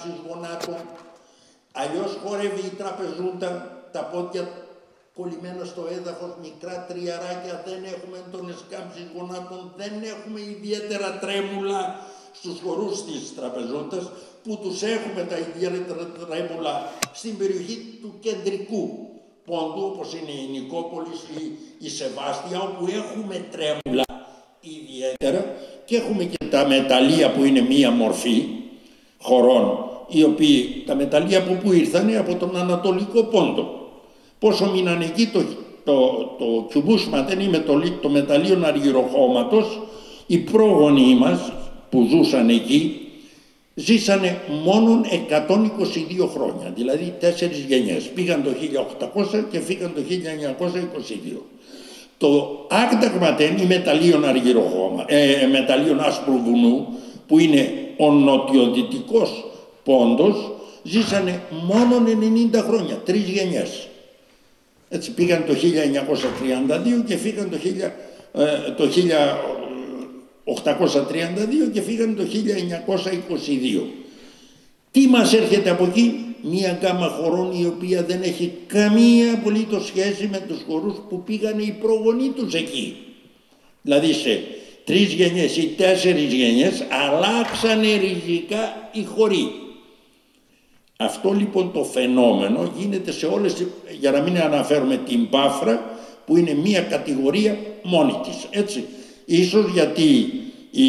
κάμψεις γονάτων. Αλλιώς χορεύει η τραπεζούντα, τα πόδια κολλημένα στο έδαφος, μικρά τριαράκια, δεν έχουμε τον κάμψεις γονάτων, δεν έχουμε ιδιαίτερα τρέμουλα στους χορούς της τραπεζούντας, που τους έχουμε τα ιδιαίτερα τρέμουλα στην περιοχή του κεντρικού πόντου, όπως είναι η Νικόπολης ή η Σεβάστια, όπου έχουμε τρέμουλα ιδιαίτερα και έχουμε και τα μεταλλεία που είναι μία μορφή χωρών, οι οποίοι τα μεταλλεία από πού ήρθαν από τον Ανατολικό Πόντο. Πόσο μείναν εκεί το, το, το κιουμπούσμα δεν είναι το, το μεταλλείο αργυροχώματος, οι πρόγονοι μας που ζούσαν εκεί ζήσανε μόνο 122 χρόνια, δηλαδή τέσσερις γενιές. Πήγαν το 1800 και φύγαν το 1922. Το Άγνταγμα είναι μεταλλίων αργυροχώμα, ε, μεταλλίων άσπρου βουνού, που είναι ο νοτιοδυτικός πόντος, ζήσανε μόνο 90 χρόνια, τρεις γενιές. Έτσι πήγαν το 1932 και φύγαν το, 1000, ε, το 1832 και φύγαν το 1922. Τι μας έρχεται από εκεί, μία γκάμα χωρών η οποία δεν έχει καμία απολύτως σχέση με τους χορούς που πήγαν οι προγονείς τους εκεί. Δηλαδή σε τρεις γενιές ή τέσσερις γενιές αλλάξανε ριζικά οι χωροί. Αυτό λοιπόν το φαινόμενο γίνεται σε όλες, για να μην αναφέρουμε την Πάφρα, που είναι μία κατηγορία μόνη της, έτσι. Ίσως γιατί οι,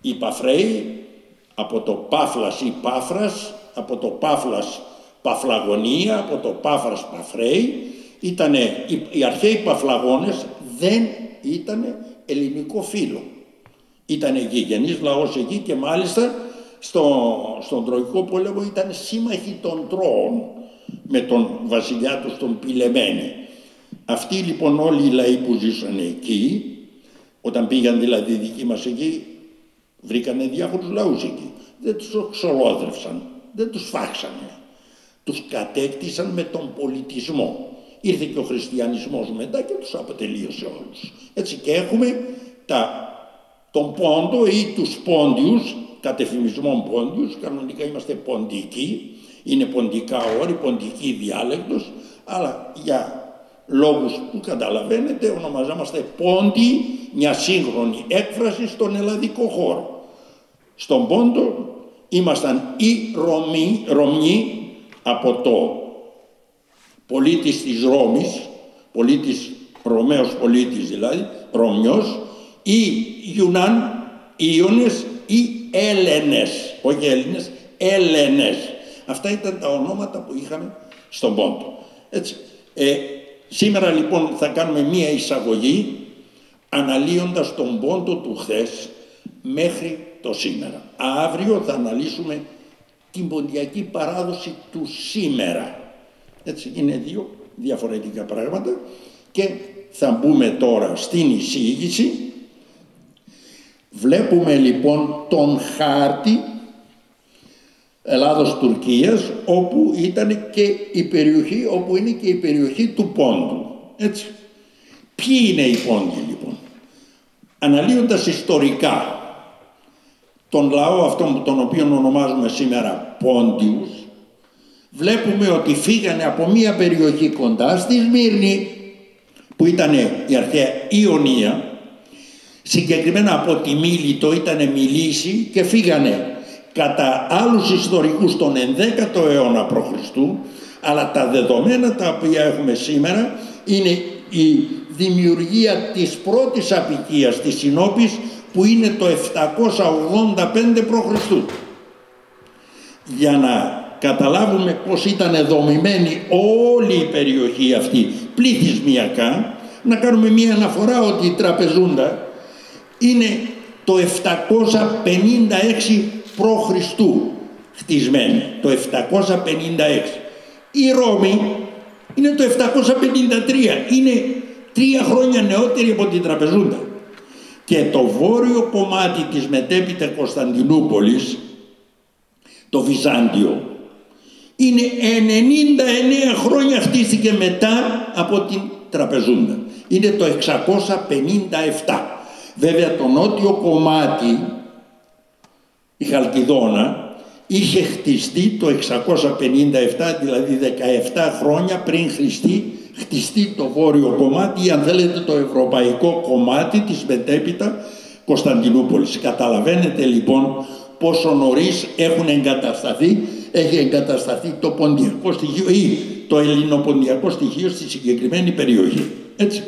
οι Παφραίοι από το Πάφλας ή Πάφρας, από το Πάφλας Παφλαγωνία, από το Πάφρας Παφραίοι, ήτανε, οι, οι αρχαίοι Παφλαγόνες δεν ήταν ελληνικό φύλλο. Ήταν γηγενής λαός εκεί και μάλιστα στο, στον Τροϊκό πόλεμο ήταν σύμμαχοι των Τρώων με τον βασιλιά τους τον Πιλεμένη. Αυτοί λοιπόν όλοι οι λαοί που ζήσαν εκεί, όταν πήγαν δηλαδή οι δικοί μας εκεί, βρήκανε διάφορους λαούς εκεί. Δεν τους ξολόδρευσαν, δεν τους φάξανε. Τους κατέκτησαν με τον πολιτισμό. Ήρθε και ο χριστιανισμός μετά και τους αποτελείωσε όλους. Έτσι και έχουμε τα, τον πόντο ή τους πόντιους κατεφημισμών πόντιους, κανονικά είμαστε ποντικοί, είναι ποντικά όρη, ποντική διάλεκτος, αλλά για λόγους που καταλαβαίνετε ονομαζόμαστε πόντι, μια σύγχρονη έκφραση στον ελλαδικό χώρο. Στον Πόντο ήμασταν οι Ρωμοί, Ρωμιοί από το πολίτης της Ρώμης, πολίτης, Ρωμαίος πολίτης δηλαδή, Ρωμιός, ή Ιουνάν, Ιούνες ή Έλενες, όχι Έλληνες, Έλενες. Αυτά ήταν τα ονόματα που είχαμε στον Πόντο. Έτσι. Ε, σήμερα λοιπόν θα κάνουμε μία εισαγωγή αναλύοντας τον Πόντο του χθες μέχρι το σήμερα. Αύριο θα αναλύσουμε την ποντιακή παράδοση του σήμερα. Έτσι είναι δύο διαφορετικά πράγματα και θα μπούμε τώρα στην εισήγηση Βλέπουμε λοιπόν τον χάρτη Ελλάδος-Τουρκίας όπου ήταν και η περιοχή, όπου είναι και η περιοχή του Πόντου. Έτσι. Ποιοι είναι οι Πόντιοι λοιπόν; Αναλύοντας ιστορικά τον λαό αυτόν τον οποίο ονομάζουμε σήμερα Πόντιους βλέπουμε ότι φύγανε από μία περιοχή κοντά στη Σμύρνη που ήταν η αρχαία Ιωνία Συγκεκριμένα από τη Μίλητο ήταν μιλήσει και φύγανε κατά άλλους ιστορικούς τον 11ο αιώνα π.Χ. αλλά τα δεδομένα τα οποία έχουμε σήμερα είναι η δημιουργία της πρώτης απικίας της Συνόπης που είναι το 785 π.Χ. Για να καταλάβουμε πώς ήταν δομημένη όλη η περιοχή αυτή πληθυσμιακά, να κάνουμε μία αναφορά ότι η τραπεζούντα είναι το 756 π.Χ. χτισμένη, το 756. Η Ρώμη είναι το 753, είναι τρία χρόνια νεότερη από την Τραπεζούντα. Και το βόρειο κομμάτι της μετέπειτα Κωνσταντινούπολης, το Βυζάντιο, είναι 99 χρόνια χτίστηκε μετά από την Τραπεζούντα. Είναι το 657. Βέβαια το νότιο κομμάτι, η Χαλκιδόνα, είχε χτιστεί το 657, δηλαδή 17 χρόνια πριν Χριστή, χτιστεί το βόρειο κομμάτι ή αν θέλετε το ευρωπαϊκό κομμάτι της μετέπειτα Κωνσταντινούπολης. Καταλαβαίνετε λοιπόν πόσο νωρίς έχουν εγκατασταθεί, έχει εγκατασταθεί το ποντιακό στοιχείο ή το ελληνοποντιακό στοιχείο στη συγκεκριμένη περιοχή. Έτσι.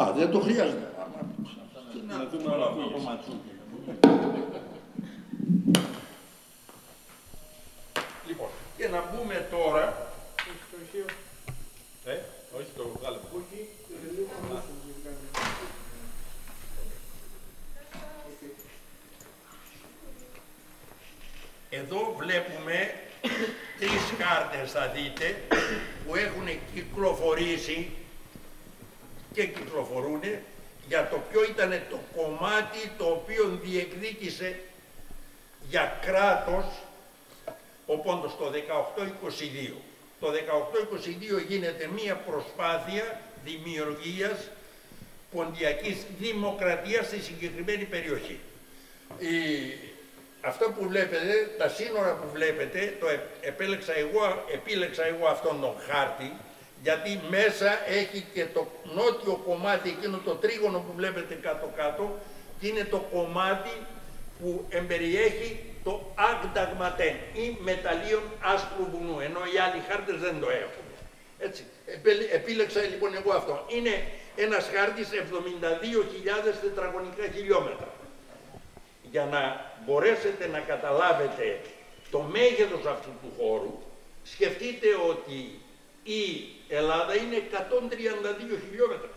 Α, δεν το χρειάζεται. Να δούμε Λοιπόν, και να μπούμε τώρα... Ε, όχι το βγάλε. Εδώ βλέπουμε τρεις κάρτες θα δείτε που έχουν κυκλοφορήσει και κυκλοφορούν για το ποιο ήταν το κομμάτι το οποίο διεκδίκησε για κράτος ο Πόντος το 1822. Το 1822 γίνεται μία προσπάθεια δημιουργίας ποντιακής δημοκρατίας στη συγκεκριμένη περιοχή. Η... Αυτό που βλέπετε, τα σύνορα που βλέπετε, το επέλεξα εγώ, επίλεξα εγώ αυτόν τον χάρτη, γιατί μέσα έχει και το νότιο κομμάτι, εκείνο το τρίγωνο που βλέπετε κάτω-κάτω, και είναι το κομμάτι που εμπεριέχει το Αγνταγματέν ή μεταλλίων άσπρου βουνού, ενώ οι άλλοι χάρτες δεν το έχουν. Έτσι. Επίλεξα λοιπόν εγώ αυτό. Είναι ένας χάρτης 72.000 τετραγωνικά χιλιόμετρα. Για να μπορέσετε να καταλάβετε το μέγεθος αυτού του χώρου, σκεφτείτε ότι η Ελλάδα είναι 132 χιλιόμετρα.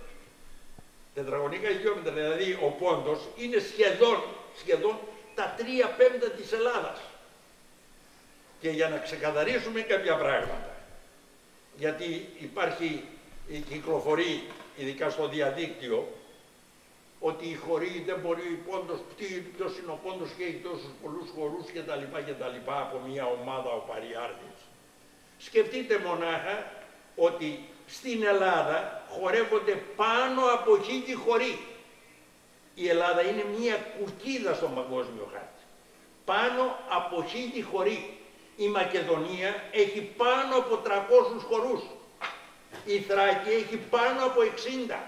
Τετραγωνικά χιλιόμετρα, δηλαδή ο πόντος είναι σχεδόν, σχεδόν τα τρία πέμπτα της Ελλάδας. Και για να ξεκαθαρίσουμε κάποια πράγματα, γιατί υπάρχει η κυκλοφορεί, ειδικά στο διαδίκτυο, ότι η χωρή δεν μπορεί ο πόντος, ποιος είναι ο πόντος και έχει τόσους πολλούς χορούς και τα λοιπά και τα λοιπά από μια ομάδα ο Παριάρδης. Σκεφτείτε μονάχα ότι στην Ελλάδα χορεύονται πάνω από χίλιοι χωρί. Η Ελλάδα είναι μία κουκίδα στο παγκόσμιο χάρτη. Πάνω από χίλιοι χωρί. Η Μακεδονία έχει πάνω από 300 χορούς. Η Θράκη έχει πάνω από 60.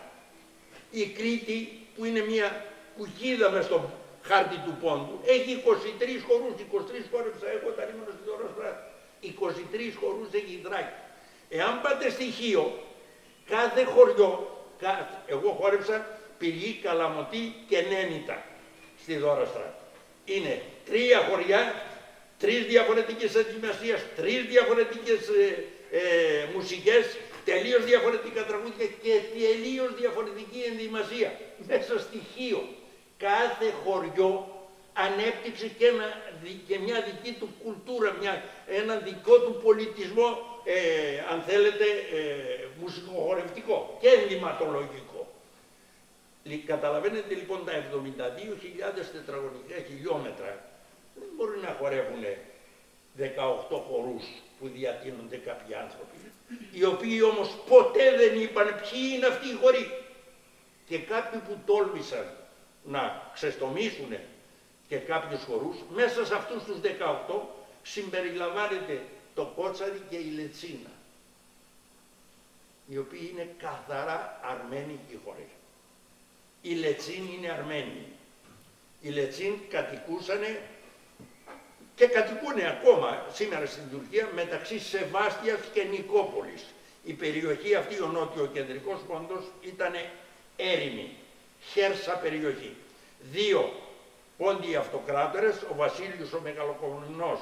Η Κρήτη που είναι μία κουκίδα μες στο χάρτη του πόντου έχει 23 χορούς. 23 χόρεψα εγώ τα ρήμανα στην ώρα 23 χορούς έχει η Θράκη. Εάν πάτε στοιχείο, κάθε χωριό, εγώ χόρεψα πηγή, καλαμωτή και νένιτα στη Δώρα Στράτη. Είναι τρία χωριά, τρεις διαφορετικές αντιμασίες, τρεις διαφορετικές ε, ε, μουσικές, τελείως διαφορετικά τραγούδια και τελείως διαφορετική ενδυμασία. Μέσα στοιχείο. Κάθε χωριό ανέπτυξε και, ένα, και μια δική του κουλτούρα, μια, ένα δικό του πολιτισμό ε, αν θέλετε, ε, μουσικοχορευτικό και ενδυματολογικό. Καταλαβαίνετε λοιπόν τα 72.000 τετραγωνικά χιλιόμετρα δεν μπορεί να χορεύουν 18 χορούς που διατείνονται κάποιοι άνθρωποι, οι οποίοι όμως ποτέ δεν είπαν ποιοι είναι αυτοί οι χωροί. Και κάποιοι που τόλμησαν να ξεστομίσουν και κάποιους χορούς, μέσα σε αυτούς τους 18 συμπεριλαμβάνεται το κότσαρι και η λετσίνα, οι οποίοι είναι καθαρά αρμένικοι χώροι. Οι Λετσίν είναι Αρμένοι. Οι Λετσίν κατοικούσανε και κατοικούν ακόμα σήμερα στην Τουρκία μεταξύ Σεβάστιας και Νικόπολης. Η περιοχή αυτή, ο νότιο-κεντρικός πόντος, ήταν έρημη, χέρσα περιοχή. Δύο πόντιοι αυτοκράτορες, ο Βασίλειος ο Μεγαλοκομνηνός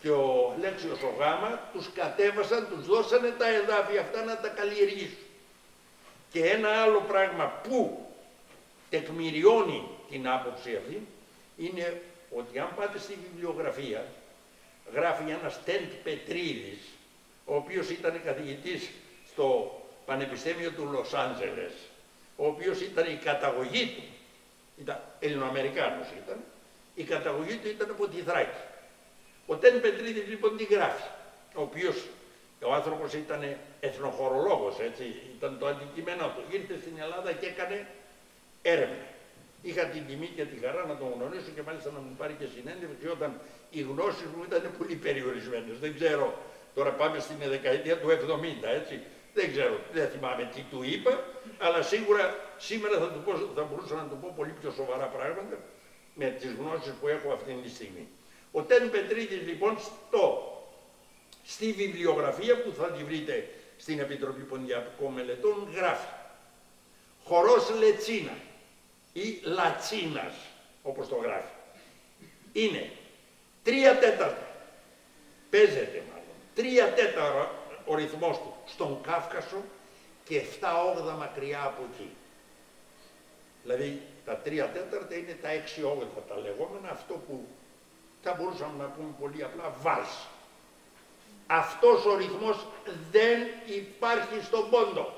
και ο Λέξιος ο Γάμα τους κατέβασαν, τους δώσανε τα εδάφια αυτά να τα καλλιεργήσουν. Και ένα άλλο πράγμα που τεκμηριώνει την άποψη αυτή είναι ότι αν πάτε στη βιβλιογραφία γράφει ένας Τέντ Πετρίδης ο οποίος ήταν καθηγητής στο Πανεπιστήμιο του Λος Άντζελες ο οποίος ήταν η καταγωγή του ήταν Ελληνοαμερικάνος ήταν η καταγωγή του ήταν από τη Θράκη ο Τέν Πετρίδης λοιπόν τι γράφει, ο οποίος ο άνθρωπος ήταν εθνοχωρολόγος, έτσι, ήταν το αντικείμενό του. Ήρθε στην Ελλάδα και έκανε έρευνα. Είχα την τιμή και τη χαρά να τον γνωρίσω και μάλιστα να μου πάρει και συνέντευξη όταν οι γνώσεις μου ήταν πολύ περιορισμένες. Δεν ξέρω, τώρα πάμε στην δεκαετία του 70, έτσι. Δεν ξέρω, δεν θυμάμαι τι του είπα, αλλά σίγουρα σήμερα θα, του πω, θα μπορούσα να του πω πολύ πιο σοβαρά πράγματα με τις γνώσεις που έχω αυτή τη στιγμή. Ο Τέν Πετρίδης λοιπόν στο, στη βιβλιογραφία που θα τη βρείτε στην Επιτροπή Ποντιακών Μελετών γράφει χορός Λετσίνας ή Λατσίνας όπως το γράφει. Είναι τρία τέταρτα, παίζεται μάλλον, τρία τέταρτα ο ρυθμός του στον Κάφκασο και 7 όγδα μακριά από εκεί. Δηλαδή τα τρία τέταρτα είναι τα έξι όγδα τα λεγόμενα, αυτό που θα μπορούσαμε να πούμε πολύ απλά βάλς. Αυτός ο ρυθμός δεν υπάρχει στον πόντο.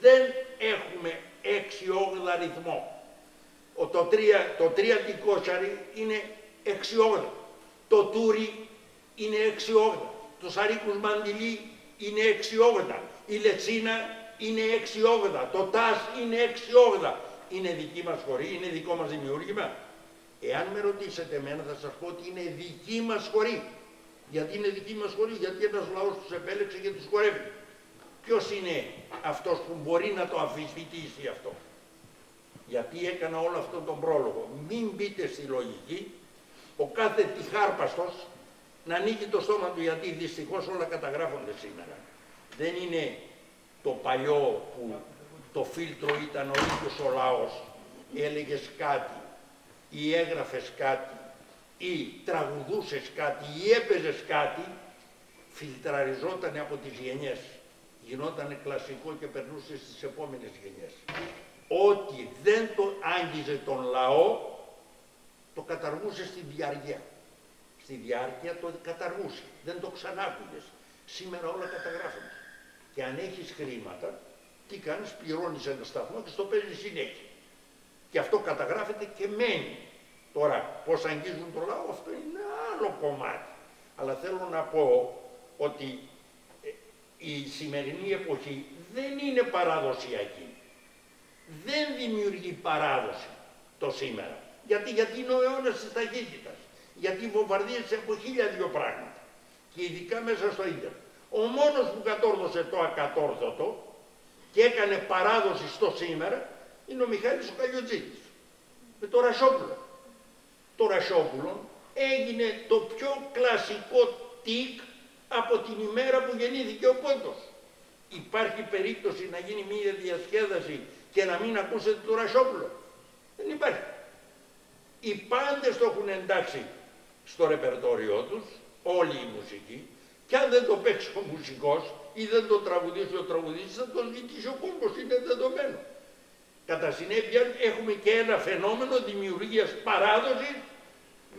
Δεν έχουμε έξι όγδα ρυθμό. Ο, το, τρία, το τριατικό σαρί είναι έξι όγδα. Το τούρι είναι έξι όγδα. Το σαρίκους μαντιλί είναι έξι όγδα. Η λετσίνα είναι έξι όγδα. Το τάς είναι έξι όγδα. Είναι δική μας χωρή, είναι δικό μας δημιούργημα. Εάν με ρωτήσετε εμένα θα σας πω ότι είναι δική μας χωρή. Γιατί είναι δική μας χωρή, γιατί ένας λαός τους επέλεξε και τους χορεύει. Ποιος είναι αυτός που μπορεί να το αμφισβητήσει αυτό; Γιατί έκανα όλο αυτόν τον πρόλογο. Μην μπείτε στη λογική ο κάθε τυχάρπαστος να ανοίγει το στόμα του γιατί δυστυχώς όλα καταγράφονται σήμερα. Δεν είναι το παλιό που το φίλτρο ήταν ο ίδιος ο λαός, έλεγες κάτι ή έγραφες κάτι ή τραγουδούσες κάτι ή έπαιζες κάτι, φιλτραριζόταν από τις γενιές. Γινόταν κλασικό και περνούσε στις επόμενες γενιές. Ό,τι δεν το άγγιζε τον λαό, το καταργούσε στη διάρκεια. Στη διάρκεια το καταργούσε. Δεν το ξανάκουγες. Σήμερα όλα καταγράφονται. Και αν έχεις χρήματα, τι κάνεις, πληρώνεις ένα σταθμό και στο παίζεις συνέχεια. Και αυτό καταγράφεται και μένει. Τώρα, πώς αγγίζουν το λαό, αυτό είναι άλλο κομμάτι. Αλλά θέλω να πω ότι ε, η σημερινή εποχή δεν είναι παραδοσιακή. Δεν δημιουργεί παράδοση το σήμερα. Γιατί, γιατί είναι ο αιώνας της ταχύτητας. Γιατί βομβαρδίζεται από χίλια δύο πράγματα. Και ειδικά μέσα στο ίντερνετ. Ο μόνος που κατόρθωσε το ακατόρθωτο και έκανε παράδοση στο σήμερα είναι ο Μιχάλης ο Καλλιοτζήτης. Με το Ρασόπουλο. Το Ρασόπουλο έγινε το πιο κλασικό τικ από την ημέρα που γεννήθηκε ο Πόντος. Υπάρχει περίπτωση να γίνει μία διασκέδαση και να μην ακούσετε το Ρασόπουλο. Δεν υπάρχει. Οι πάντες το έχουν εντάξει στο ρεπερτόριό τους, όλη η μουσική, και αν δεν το παίξει ο μουσικός ή δεν το τραγουδίσει ο τραγουδιστής, θα το ζητήσει ο κόσμος, είναι δεδομένο. Κατά συνέπεια έχουμε και ένα φαινόμενο δημιουργίας παράδοσης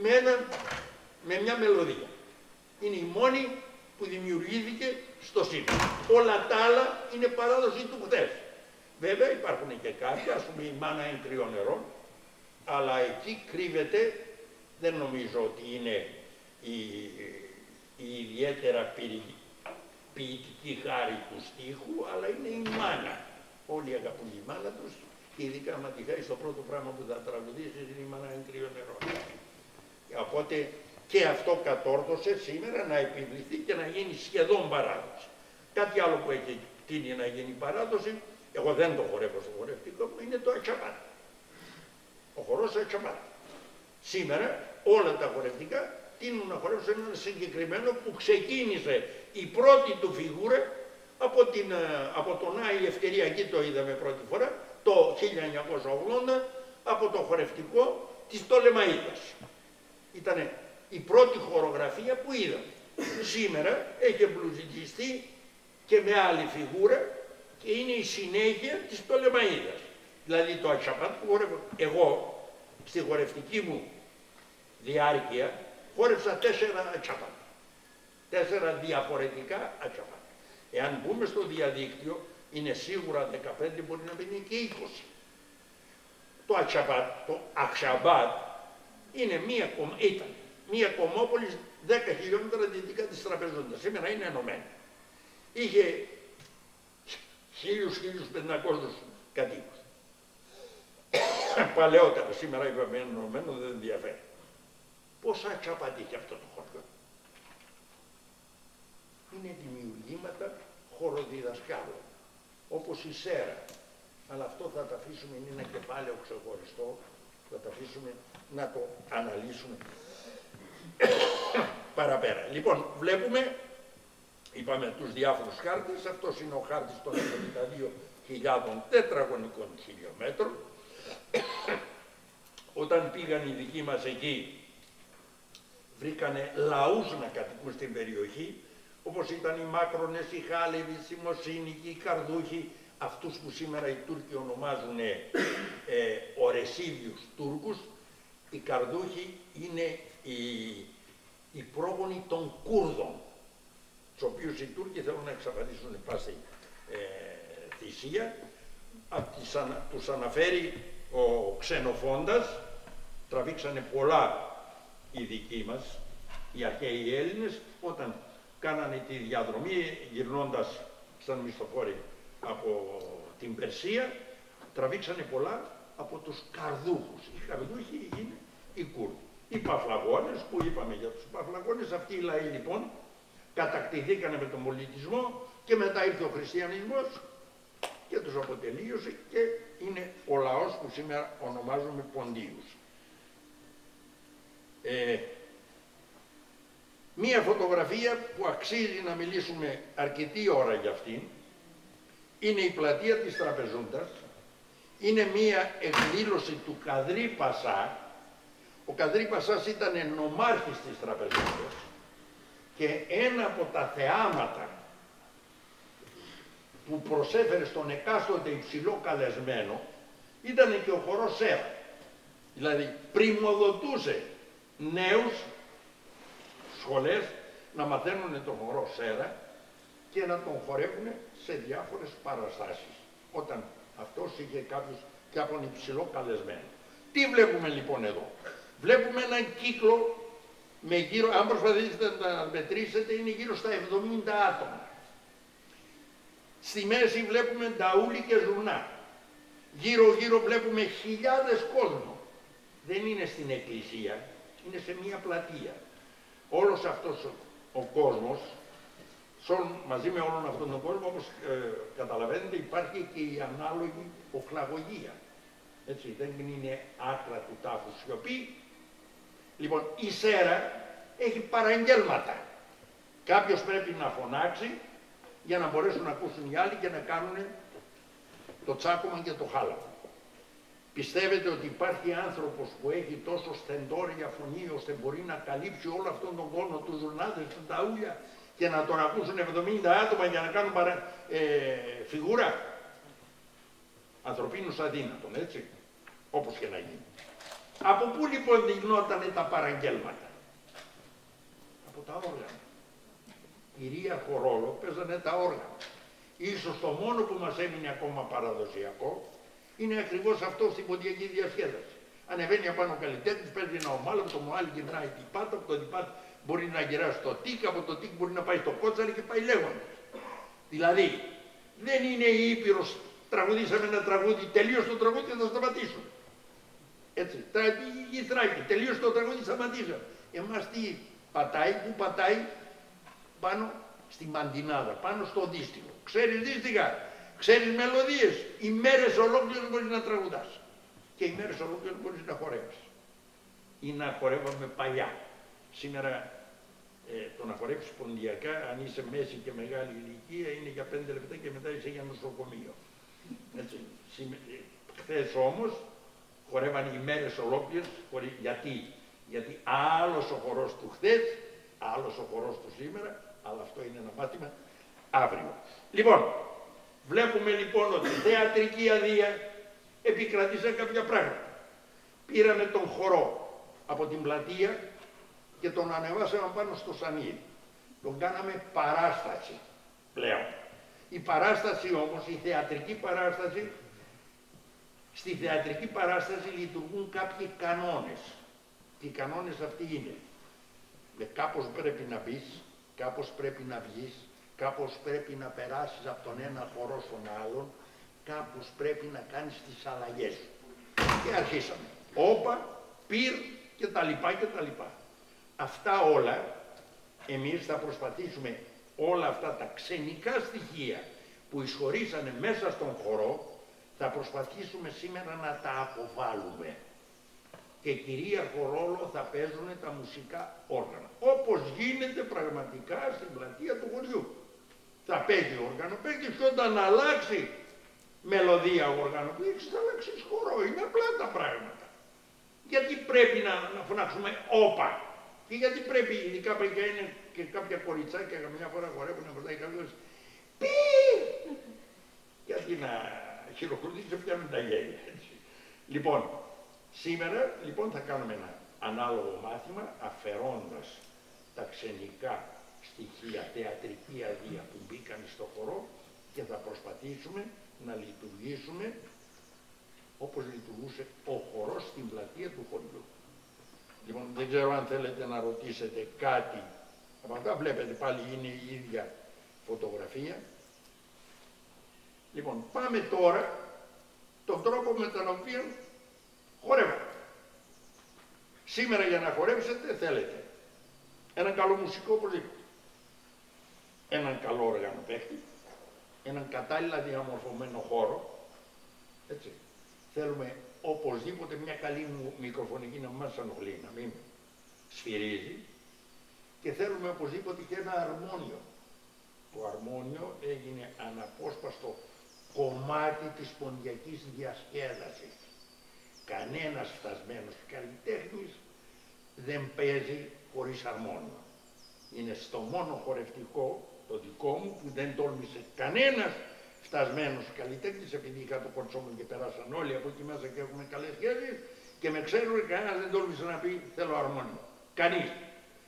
με, με μια μελωδία. Είναι η μόνη που δημιουργήθηκε στο σύμπαν. Όλα τα άλλα είναι παράδοση του χθες. Βέβαια υπάρχουν και κάποια, ας πούμε η μάνα είναι τριών νερών, αλλά εκεί κρύβεται, δεν νομίζω ότι είναι η, η ιδιαίτερα ποιητική χάρη του στίχου, αλλά είναι η μάνα. Όλοι αγαπούν η μάνα τους και ειδικά άμα τη χάρη στο πρώτο πράγμα που θα τραγουδήσεις είναι η μάνα είναι τριών νερών. Οπότε και αυτό κατόρθωσε σήμερα να επιβληθεί και να γίνει σχεδόν παράδοση. Κάτι άλλο που έχει τίνει να γίνει παράδοση εγώ δεν το χορεύω στο χορευτικό μου, είναι το ατσαπάτ. Ο χορός ατσαπάτ. Σήμερα όλα τα χορευτικά τείνουν να χορεύσουν ένα συγκεκριμένο που ξεκίνησε η πρώτη του φιγούρα από, την, ε, από τον Άι Ευκαιριακή το είδαμε πρώτη φορά, το 1980, από το χορευτικό της Τολεμαΐδας. Ήταν η πρώτη χορογραφία που είδαμε. Σήμερα έχει εμπλουτιστεί και με άλλη φιγούρα και είναι η συνέχεια της Πτολεμαΐδας. Δηλαδή το ατσαπάτ που χορεύω. Εγώ στη χορευτική μου διάρκεια χόρεψα τέσσερα ατσαπάτ. Τέσσερα διαφορετικά ατσαπάτ. Εάν μπούμε στο διαδίκτυο είναι σίγουρα 15 μπορεί να μπει και 20. Το ατσαπάτ, το αξαμπάτ είναι μία, ήταν μία κομμόπολης 10 χιλιόμετρα δυτικά της Τραπεζόντας. Σήμερα είναι ενωμένη. Είχε 1.000-1.500 κατοίκους. παλαιότερα, σήμερα είπαμε ενωμένο δεν ενδιαφέρει. Πόσα εξαπατήχε αυτό το χωριό; Είναι δημιουργήματα χωροδιδασκάλων, όπως η Σέρα. Αλλά αυτό θα το αφήσουμε, είναι ένα κεφάλαιο ξεχωριστό, θα το αφήσουμε να το αναλύσουμε παραπέρα. Λοιπόν, βλέπουμε, είπαμε τους διάφορους χάρτες, αυτός είναι ο χάρτης των 72.000 τετραγωνικών χιλιόμετρων. Όταν πήγαν οι δικοί μας εκεί, βρήκανε λαούς να κατοικούν στην περιοχή, όπως ήταν οι Μάκρονες, οι Χάλεβοι, οι Μοσίνικοι, οι Καρδούχοι, αυτούς που σήμερα οι Τούρκοι ονομάζουν ε, ορεσίδιους Τούρκους, οι Καρδούχοι είναι οι, οι πρόγονοι των Κούρδων, τους οποίους οι Τούρκοι θέλουν να εξαφανίσουν πάση ε, θυσία, τους αναφέρει ο Ξενοφόντας, τραβήξανε πολλά οι δικοί μας, οι αρχαίοι Έλληνες, όταν κάνανε τη διαδρομή γυρνώντας σαν μισθοφόροι από την Περσία, τραβήξανε πολλά από τους καρδούχους. Οι καρδούχοι είναι οι Κούρδοι. Οι Παφλαγόνες, που είπαμε για τους Παφλαγόνες, αυτοί οι λαοί λοιπόν κατακτηθήκανε με τον πολιτισμό και μετά ήρθε ο χριστιανισμός και τους αποτελείωσε και είναι ο λαός που σήμερα ονομάζουμε Ποντίους. Ε, μία φωτογραφία που αξίζει να μιλήσουμε αρκετή ώρα για αυτήν είναι η πλατεία της Τραπεζούντας, είναι μία εκδήλωση του Καδρί Πασά. Ο Καδρί Πασάς ήταν νομάρχης της Τραπεζούντας και ένα από τα θεάματα που προσέφερε στον εκάστοτε υψηλό καλεσμένο ήταν και ο χορός Σέρα. Δηλαδή πριμοδοτούσε νέους σχολές να μαθαίνουν τον χορό Σέρα και να τον χορεύουν σε διάφορες παραστάσεις. Όταν αυτός είχε κάποιους κάποιον υψηλό καλεσμένο. Τι βλέπουμε λοιπόν εδώ; Βλέπουμε έναν κύκλο με γύρω, αν προσπαθήσετε να μετρήσετε, είναι γύρω στα 70 άτομα. Στη μέση βλέπουμε ταούλη και ζουρνά. Γύρω γύρω βλέπουμε χιλιάδες κόσμο. Δεν είναι στην εκκλησία, είναι σε μία πλατεία. Όλος αυτός ο, ο κόσμος, μαζί με όλον αυτόν τον κόσμο, όπως ε, καταλαβαίνετε, υπάρχει και η ανάλογη οχλαγωγία. Έτσι, δεν είναι άκρα του τάφου σιωπή. Λοιπόν, η σέρα έχει παραγγέλματα. Κάποιος πρέπει να φωνάξει για να μπορέσουν να ακούσουν οι άλλοι και να κάνουν το τσάκωμα και το χάλαμα. Πιστεύετε ότι υπάρχει άνθρωπος που έχει τόσο στεντόρια φωνή ώστε μπορεί να καλύψει όλο αυτόν τον κόσμο, του ζουρνάδες, του ταούλια και να τον ακούσουν 70 άτομα για να κάνουν παρα... ε, φιγούρα; Ανθρωπίνους αδύνατον, έτσι, όπως και να γίνει. Από πού λοιπόν δινόταν τα παραγγέλματα; Από τα όργανα κυρίαρχο ρόλο παίζανε τα όργανα. Ίσως το μόνο που μας έμεινε ακόμα παραδοσιακό είναι ακριβώς αυτό στην ποντιακή διασκέδαση. Ανεβαίνει απάνω ο καλλιτέχνης, παίζει ένα ομάλο, το μουάλι γυρνάει την πάτα, από το διπάτα μπορεί να γυράσει το τίκ, από το τίκ μπορεί να πάει στο κότσαρι και πάει λέγοντας. Δηλαδή, δεν είναι η Ήπειρος, τραγουδήσαμε ένα τραγούδι, τελείω το τραγούδι θα σταματήσω. Έτσι, η Θράκη, τελείω το τραγούδι σταματήσαμε. Εμάς τι πατάει, που πατάει, πάνω στη μαντινάδα, πάνω στο δίστικο. Ξέρεις δίστικα, ξέρεις μελωδίες, οι μέρες ολόκληρες μπορείς να τραγουδάς. Και οι μέρες ολόκληρες μπορείς να χορεύεις. Ή να χορεύαμε παλιά. Σήμερα ε, το να χορέψεις ποντιακά, αν είσαι μέση και μεγάλη ηλικία, είναι για πέντε λεπτά και μετά είσαι για νοσοκομείο. Έτσι. Χθες όμως χορεύαν οι μέρες ολόκληρες, γιατί, γιατί άλλος ο χορός του χθες, άλλος ο χορός του σήμερα, αλλά αυτό είναι ένα μάθημα αύριο. Λοιπόν, βλέπουμε λοιπόν ότι θεατρική αδεία επικρατήσαν κάποια πράγματα. Πήραμε τον χορό από την πλατεία και τον ανεβάσαμε πάνω στο σανίδι. Τον κάναμε παράσταση πλέον. Η παράσταση όμως, η θεατρική παράσταση, στη θεατρική παράσταση λειτουργούν κάποιοι κανόνες. Και οι κανόνες αυτοί είναι, με κάπως πρέπει να μπεις, κάπως πρέπει να βγεις, κάπως πρέπει να περάσεις από τον ένα χώρο στον άλλον, κάπως πρέπει να κάνεις τις αλλαγές σου. Και αρχίσαμε. Όπα, πυρ και τα λοιπά και τα λοιπά. Αυτά όλα εμείς θα προσπαθήσουμε όλα αυτά τα ξενικά στοιχεία που εισχωρήσανε μέσα στον χορό θα προσπαθήσουμε σήμερα να τα αποβάλουμε και κυρίαρχο ρόλο θα παίζουν τα μουσικά όργανα. Όπως γίνεται πραγματικά στην πλατεία του χωριού. Θα παίζει όργανο, παίζει και όταν αλλάξει μελωδία όργανο, παίζει θα αλλάξει χορό. Είναι απλά τα πράγματα. Γιατί πρέπει να, να φωνάξουμε όπα. Και γιατί πρέπει, ειδικά παιδιά είναι και κάποια κοριτσάκια καμιά φορά χορεύουν μπροστά και κάποιος πι! Γιατί να χειροκροτήσει πιάνουν τα γέλια. Λοιπόν, Σήμερα λοιπόν θα κάνουμε ένα ανάλογο μάθημα αφαιρώντας τα ξενικά στοιχεία, θεατρική αδεία που μπήκαν στο χορό και θα προσπαθήσουμε να λειτουργήσουμε όπως λειτουργούσε ο χορός στην πλατεία του χωριού. Λοιπόν, δεν ξέρω αν θέλετε να ρωτήσετε κάτι. Από αυτά βλέπετε πάλι είναι η ίδια φωτογραφία. Λοιπόν, πάμε τώρα τον τρόπο με τον οποίο Χορεύω. Σήμερα για να χορέψετε θέλετε έναν καλό μουσικό οπωσδήποτε. Έναν καλό όργανο παίχτη, έναν κατάλληλα διαμορφωμένο χώρο, έτσι. Θέλουμε οπωσδήποτε μια καλή μικροφωνική να μας ανοχλεί, να μην σφυρίζει και θέλουμε οπωσδήποτε και ένα αρμόνιο. Το αρμόνιο έγινε αναπόσπαστο κομμάτι της ποντιακής διασκέδασης. Κανένας φτασμένος καλλιτέχνης δεν παίζει χωρίς αρμόνιο. Είναι στο μόνο χορευτικό, το δικό μου, που δεν τόλμησε κανένας φτασμένος καλλιτέχνης, επειδή είχα το κορτσό μου και περάσαν όλοι από εκεί μέσα και έχουμε καλές σχέσεις, και με ξέρουν κανένας δεν τόλμησε να πει θέλω αρμόνιο. Κανείς.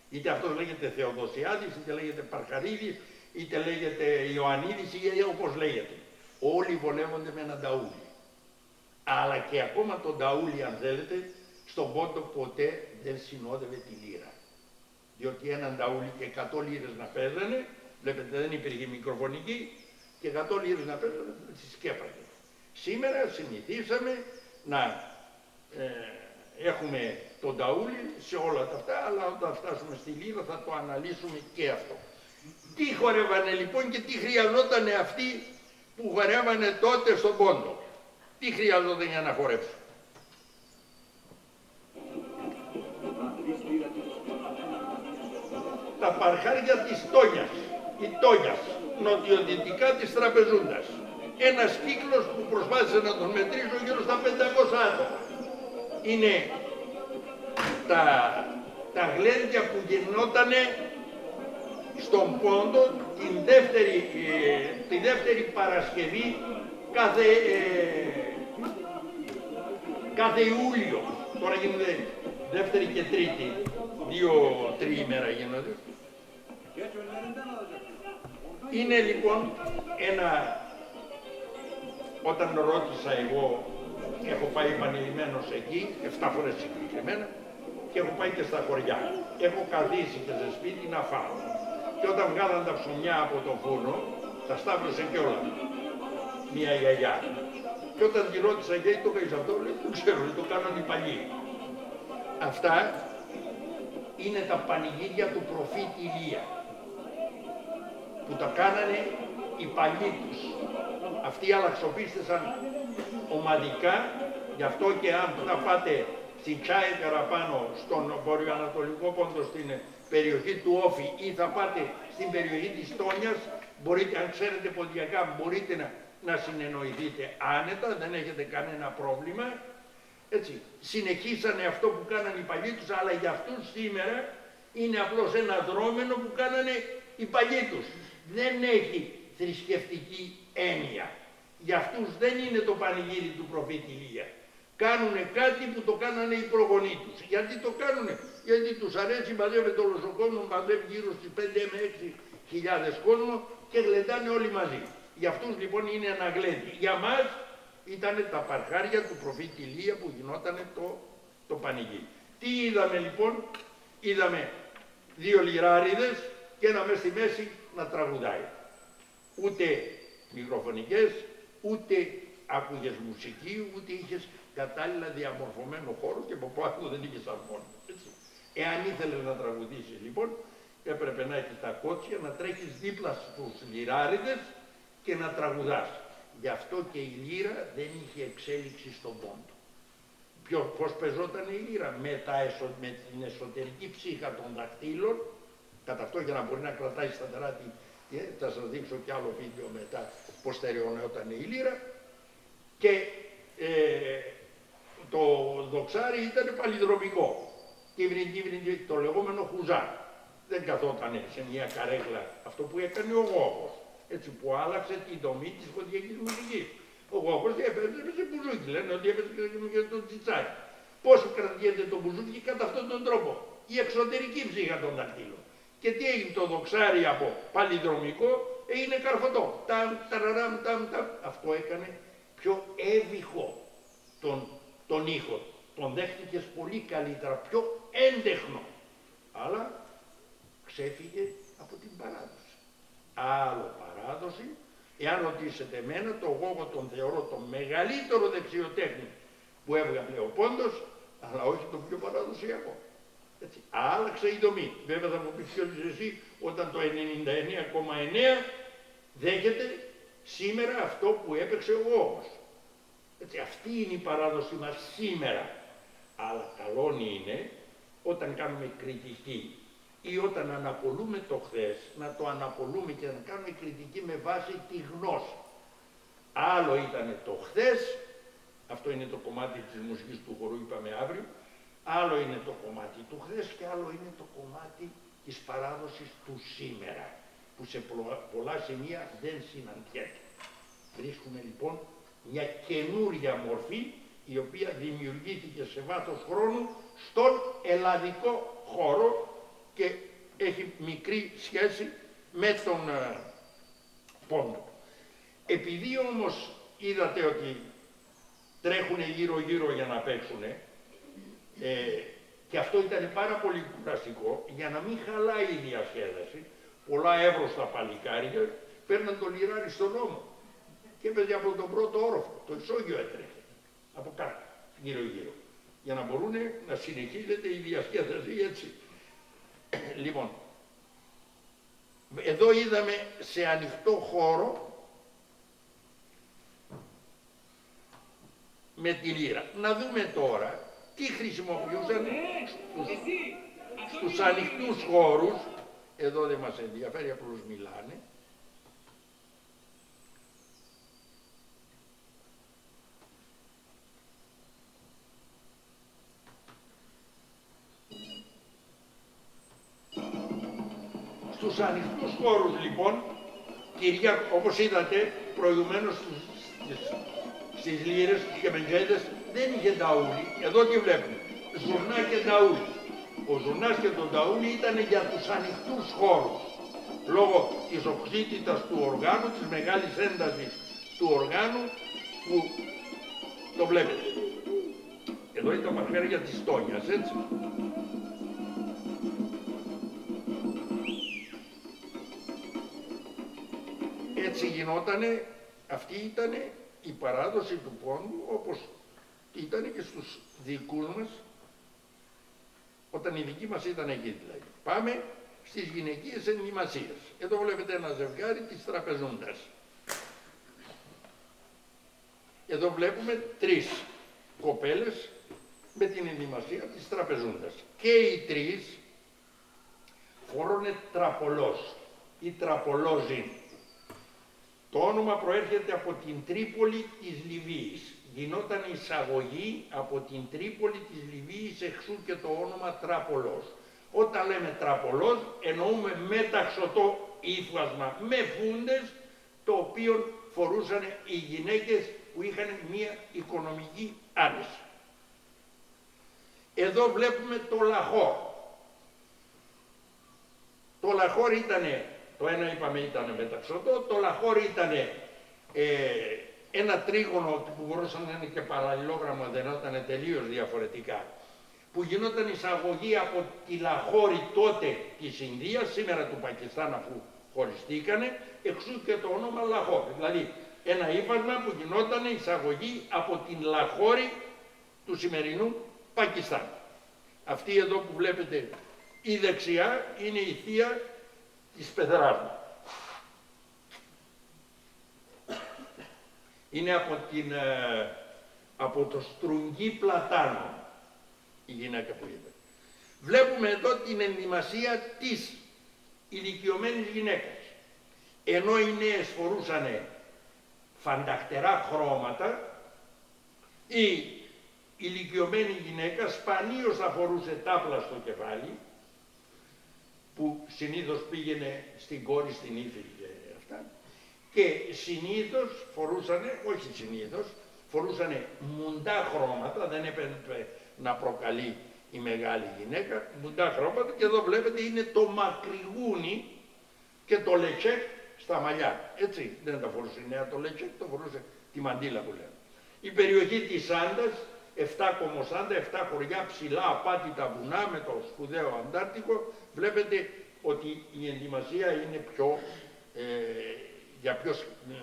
Είτε αυτός λέγεται Θεοδοσιάδης, είτε λέγεται Παρχαρίδης, είτε λέγεται Ιωαννίδης ή όπως λέγεται. Όλοι βολεύονται με έναν ταούλι αλλά και ακόμα τον Ταούλη αν θέλετε, στον πόντο ποτέ δεν συνόδευε τη λύρα. Διότι έναν Ταούλη και 100 λίρες να παίζανε, βλέπετε δεν υπήρχε μικροφωνική, και 100 λίρες να παίζανε, τις σκέπαγε. Σήμερα συνηθίσαμε να ε, έχουμε τον Ταούλη σε όλα τα αυτά, αλλά όταν φτάσουμε στη λίρα θα το αναλύσουμε και αυτό. Τι χορεύανε λοιπόν και τι χρειαζόταν αυτοί που χορεύανε τότε στον πόντο; Τι χρειάζονται για να χορέψουν; Τα παρχάρια της Τόνιας, η Τόνιας, νοτιοδυτικά της Τραπεζούντας. Ένας κύκλος που προσπάθησε να τον μετρήσω γύρω στα 500 άτομα. Είναι τα, τα γλέντια που γινότανε στον Πόντο την δεύτερη, ε, τη δεύτερη Παρασκευή κάθε, ε, κάθε Ιούλιο. Τώρα γίνονται δεύτερη και τρίτη, δύο τριήμερα γίνονται. Είναι λοιπόν ένα, όταν ρώτησα εγώ, έχω πάει επανειλημμένος εκεί, 7 φορές συγκεκριμένα, και έχω πάει και στα χωριά. Έχω καθίσει και σε σπίτι να φάω. Και όταν βγάλαν τα ψωμιά από το φούρνο, τα σταύρωσε και όλα. Μια γιαγιά. Και όταν τη ρώτησα γιατί το κάνεις αυτό, λέει, δεν ξέρω, το κάνανε οι παλιοί. Αυτά είναι τα πανηγύρια του προφήτη Ηλία, που τα κάνανε οι παλιοί τους. Αυτοί αλλαξοπίστησαν ομαδικά, γι' αυτό και αν θα πάτε στην Τσάι παραπάνω, στον βορειοανατολικό πόντο, στην περιοχή του Όφη ή θα πάτε στην περιοχή της Τόνιας, μπορείτε, αν ξέρετε ποντιακά, μπορείτε να να συνεννοηθείτε άνετα, δεν έχετε κανένα πρόβλημα. Έτσι, συνεχίσανε αυτό που κάνανε οι παλιοί τους, αλλά για αυτούς σήμερα είναι απλώς ένα δρόμενο που κάνανε οι παλιοί τους. Δεν έχει θρησκευτική έννοια. Για αυτούς δεν είναι το πανηγύρι του προφήτη Ηλίας. Κάνουνε κάτι που το κάνανε οι προγονείς τους. Γιατί το κάνουνε, γιατί τους αρέσει, μαζεύεται όλος ο κόσμος, μαζεύει γύρω στις 5 με 6 χιλιάδες κόσμο και γλεντάνε όλοι μαζί. Για αυτούς λοιπόν είναι ένα γλέντι. Για μας ήταν τα παρχάρια του προφήτη Ηλία που γινόταν το, το πανηγύρι. Τι είδαμε λοιπόν, είδαμε δύο λιράριδες και ένα μέσα στη μέση να τραγουδάει. Ούτε μικροφωνικές, ούτε άκουγες μουσική, ούτε είχες κατάλληλα διαμορφωμένο χώρο και από πάνω δεν είχες αρμόνια. Εάν ήθελες να τραγουδήσεις λοιπόν, έπρεπε να έχεις τα κότσια, να τρέχεις δίπλα στους λιράριδες και να τραγουδάς. Γι' αυτό και η λύρα δεν είχε εξέλιξη στον πόντο. Ποιο, πώς πεζόταν η λύρα, με, τα με την εσωτερική ψύχα των δακτύλων, κατά αυτό για να μπορεί να κρατάει σταθερά τη, ε, θα σας δείξω κι άλλο βίντεο μετά πώς στερεωνόταν η λύρα, και ε, το δοξάρι ήταν παλιδρομικό. Κύβριν, κύβριν, το λεγόμενο χουζά. Δεν καθόταν σε μια καρέκλα αυτό που έκανε ο Γόγος έτσι που άλλαξε την δομή της κοντιακής μουσικής. Ο Γόκος έπαιζε μπουζούκι, λένε ότι έπαιζε και το τσιτσάκι. Πώς κρατιέται το μπουζούκι κατά αυτόν τον τρόπο; Η εξωτερική ψύχα των δακτύλων. Και τι έγινε το δοξάρι από παλιδρομικό, έγινε καρφωτό. Ταμ, ταραραμ, ταμ, ταμ. Αυτό έκανε πιο έβυχο τον, τον ήχο. Τον δέχτηκες πολύ καλύτερα, πιο έντεχνο. Αλλά ξέφυγε από την παράδοση άλλο παράδοση. Εάν ρωτήσετε εμένα, το εγώ τον θεωρώ το μεγαλύτερο δεξιοτέχνη που έβγαλε ο Πόντος, αλλά όχι το πιο παραδοσιακό. Έτσι. Άλλαξε η δομή. Βέβαια θα μου πεις εσύ, όταν το 99,9 δέχεται σήμερα αυτό που έπαιξε ο Γόγος. Έτσι, αυτή είναι η παράδοση μας σήμερα. Αλλά καλό είναι όταν κάνουμε κριτική ή όταν αναπολούμε το χθες, να το αναπολούμε και να κάνουμε κριτική με βάση τη γνώση. Άλλο ήταν το χθες, αυτό είναι το κομμάτι της μουσικής του χορού, είπαμε αύριο, άλλο είναι το κομμάτι του χθες και άλλο είναι το κομμάτι της παράδοσης του σήμερα, που σε πολλά σημεία δεν συναντιέται. Βρίσκουμε λοιπόν μια καινούρια μορφή η οποία δημιουργήθηκε σε βάθος χρόνου στον ελλαδικό χώρο και έχει μικρή σχέση με τον ε, πόντο. Επειδή όμως είδατε ότι τρέχουν γύρω-γύρω για να παίξουν ε, και αυτό ήταν πάρα πολύ κουραστικό, για να μην χαλάει η διασκέδαση, πολλά εύρωστα παλικάρια παίρναν το λιράρι στον νόμο και έπαιζε από τον πρώτο όροφο, το ισόγειο έτρεχε, από κάτω, γύρω-γύρω, για να μπορούν να συνεχίζεται η διασκέδαση έτσι. Λοιπόν, εδώ είδαμε σε ανοιχτό χώρο με τη λύρα. Να δούμε τώρα τι χρησιμοποιούσαν στους, στους ανοιχτούς χώρους. Εδώ δεν μας ενδιαφέρει, απλώς μιλάνε. Στους ανοιχτούς χώρους λοιπόν, κυρία, όπως είδατε προηγουμένως στις, στις λύρες, στις κεμεντζέντες, δεν είχε ταούλι. Εδώ τι βλέπουμε, ζουρνά και ταούλι. Ο ζουρνάς και το ταούλι ήταν για τους ανοιχτούς χώρους. Λόγω της οξύτητας του οργάνου, της μεγάλης έντασης του οργάνου που το βλέπετε. Εδώ είναι τα μαχαίρια της τόνιας, έτσι. έτσι γινότανε, αυτή ήταν η παράδοση του πόντου όπως ήταν και στους δικούς μας όταν οι δικοί μας ήταν εκεί δηλαδή. Πάμε στις γυναικείες ενδυμασίες. Εδώ βλέπετε ένα ζευγάρι της τραπεζούντας. Εδώ βλέπουμε τρεις κοπέλες με την ενδυμασία της τραπεζούντας. Και οι τρεις φορώνε τραπολός ή τραπολόζιν. Το όνομα προέρχεται από την Τρίπολη της Λιβύης. Γινόταν εισαγωγή από την Τρίπολη της Λιβύης εξού και το όνομα Τράπολος. Όταν λέμε Τράπολος εννοούμε μεταξωτό ύφασμα με φούντες το οποίο φορούσαν οι γυναίκες που είχαν μία οικονομική άνεση. Εδώ βλέπουμε το Λαχόρ. Το Λαχόρ ήταν το ένα είπαμε ήταν μεταξωτό, το λαχώρι ήταν ε, ένα τρίγωνο που μπορούσαν να είναι και παραλληλόγραμμα, δεν ήταν τελείως διαφορετικά, που γινόταν εισαγωγή από τη Λαχώρη τότε της Ινδίας, σήμερα του Πακιστάν αφού χωριστήκανε, εξού και το όνομα Λαχώρη. Δηλαδή ένα ύφασμα που γινόταν εισαγωγή από την Λαχώρη του σημερινού Πακιστάν. Αυτή εδώ που βλέπετε η δεξιά είναι η θεία της πεθεράς Είναι από, την, ε, από το στρογγί πλατάνο η γυναίκα που είδε. Βλέπουμε εδώ την ενδυμασία της ηλικιωμένης γυναίκας. Ενώ οι νέες φορούσαν φανταχτερά χρώματα, η ηλικιωμένη γυναίκα σπανίως θα φορούσε τάπλα στο κεφάλι, που συνήθως πήγαινε στην κόρη, στην ύφη και αυτά, και συνήθως φορούσαν, όχι συνήθως, φορούσαν μουντά χρώματα, δεν έπρεπε να προκαλεί η μεγάλη γυναίκα, μουντά χρώματα και εδώ βλέπετε είναι το μακριγούνι και το λετσέκ στα μαλλιά. Έτσι δεν τα φορούσε η νέα το λετσέκ, το φορούσε τη μαντίλα που λέμε. Η περιοχή της Άντας, 7 κομμοσάντα, 7 χωριά ψηλά απάτητα βουνά με το σπουδαίο Αντάρτικο, βλέπετε ότι η ενδυμασία είναι πιο, ε, για πιο ε,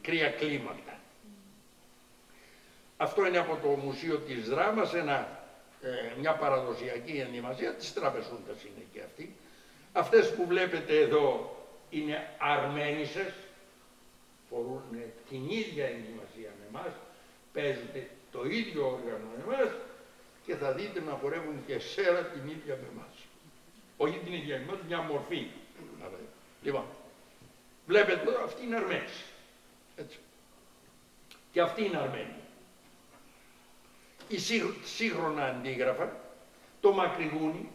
κρύα κλίματα. Αυτό είναι από το Μουσείο της Δράμας, ένα ε, μια παραδοσιακή ενημασία, της τραπεζούντας είναι και αυτή. Αυτές που βλέπετε εδώ είναι αρμένισες, φορούν την ίδια ενημασία με εμάς, παίζουν το ίδιο όργανο με εμάς και θα δείτε να χορεύουν και σέρα την ίδια με εμάς. Όχι την ίδια με εμάς, μια μορφή. Λοιπόν, βλέπετε εδώ, αυτή είναι Αρμένης. Έτσι. Και αυτή είναι Αρμένη η σύγχρονα αντίγραφα, το μακριγούνι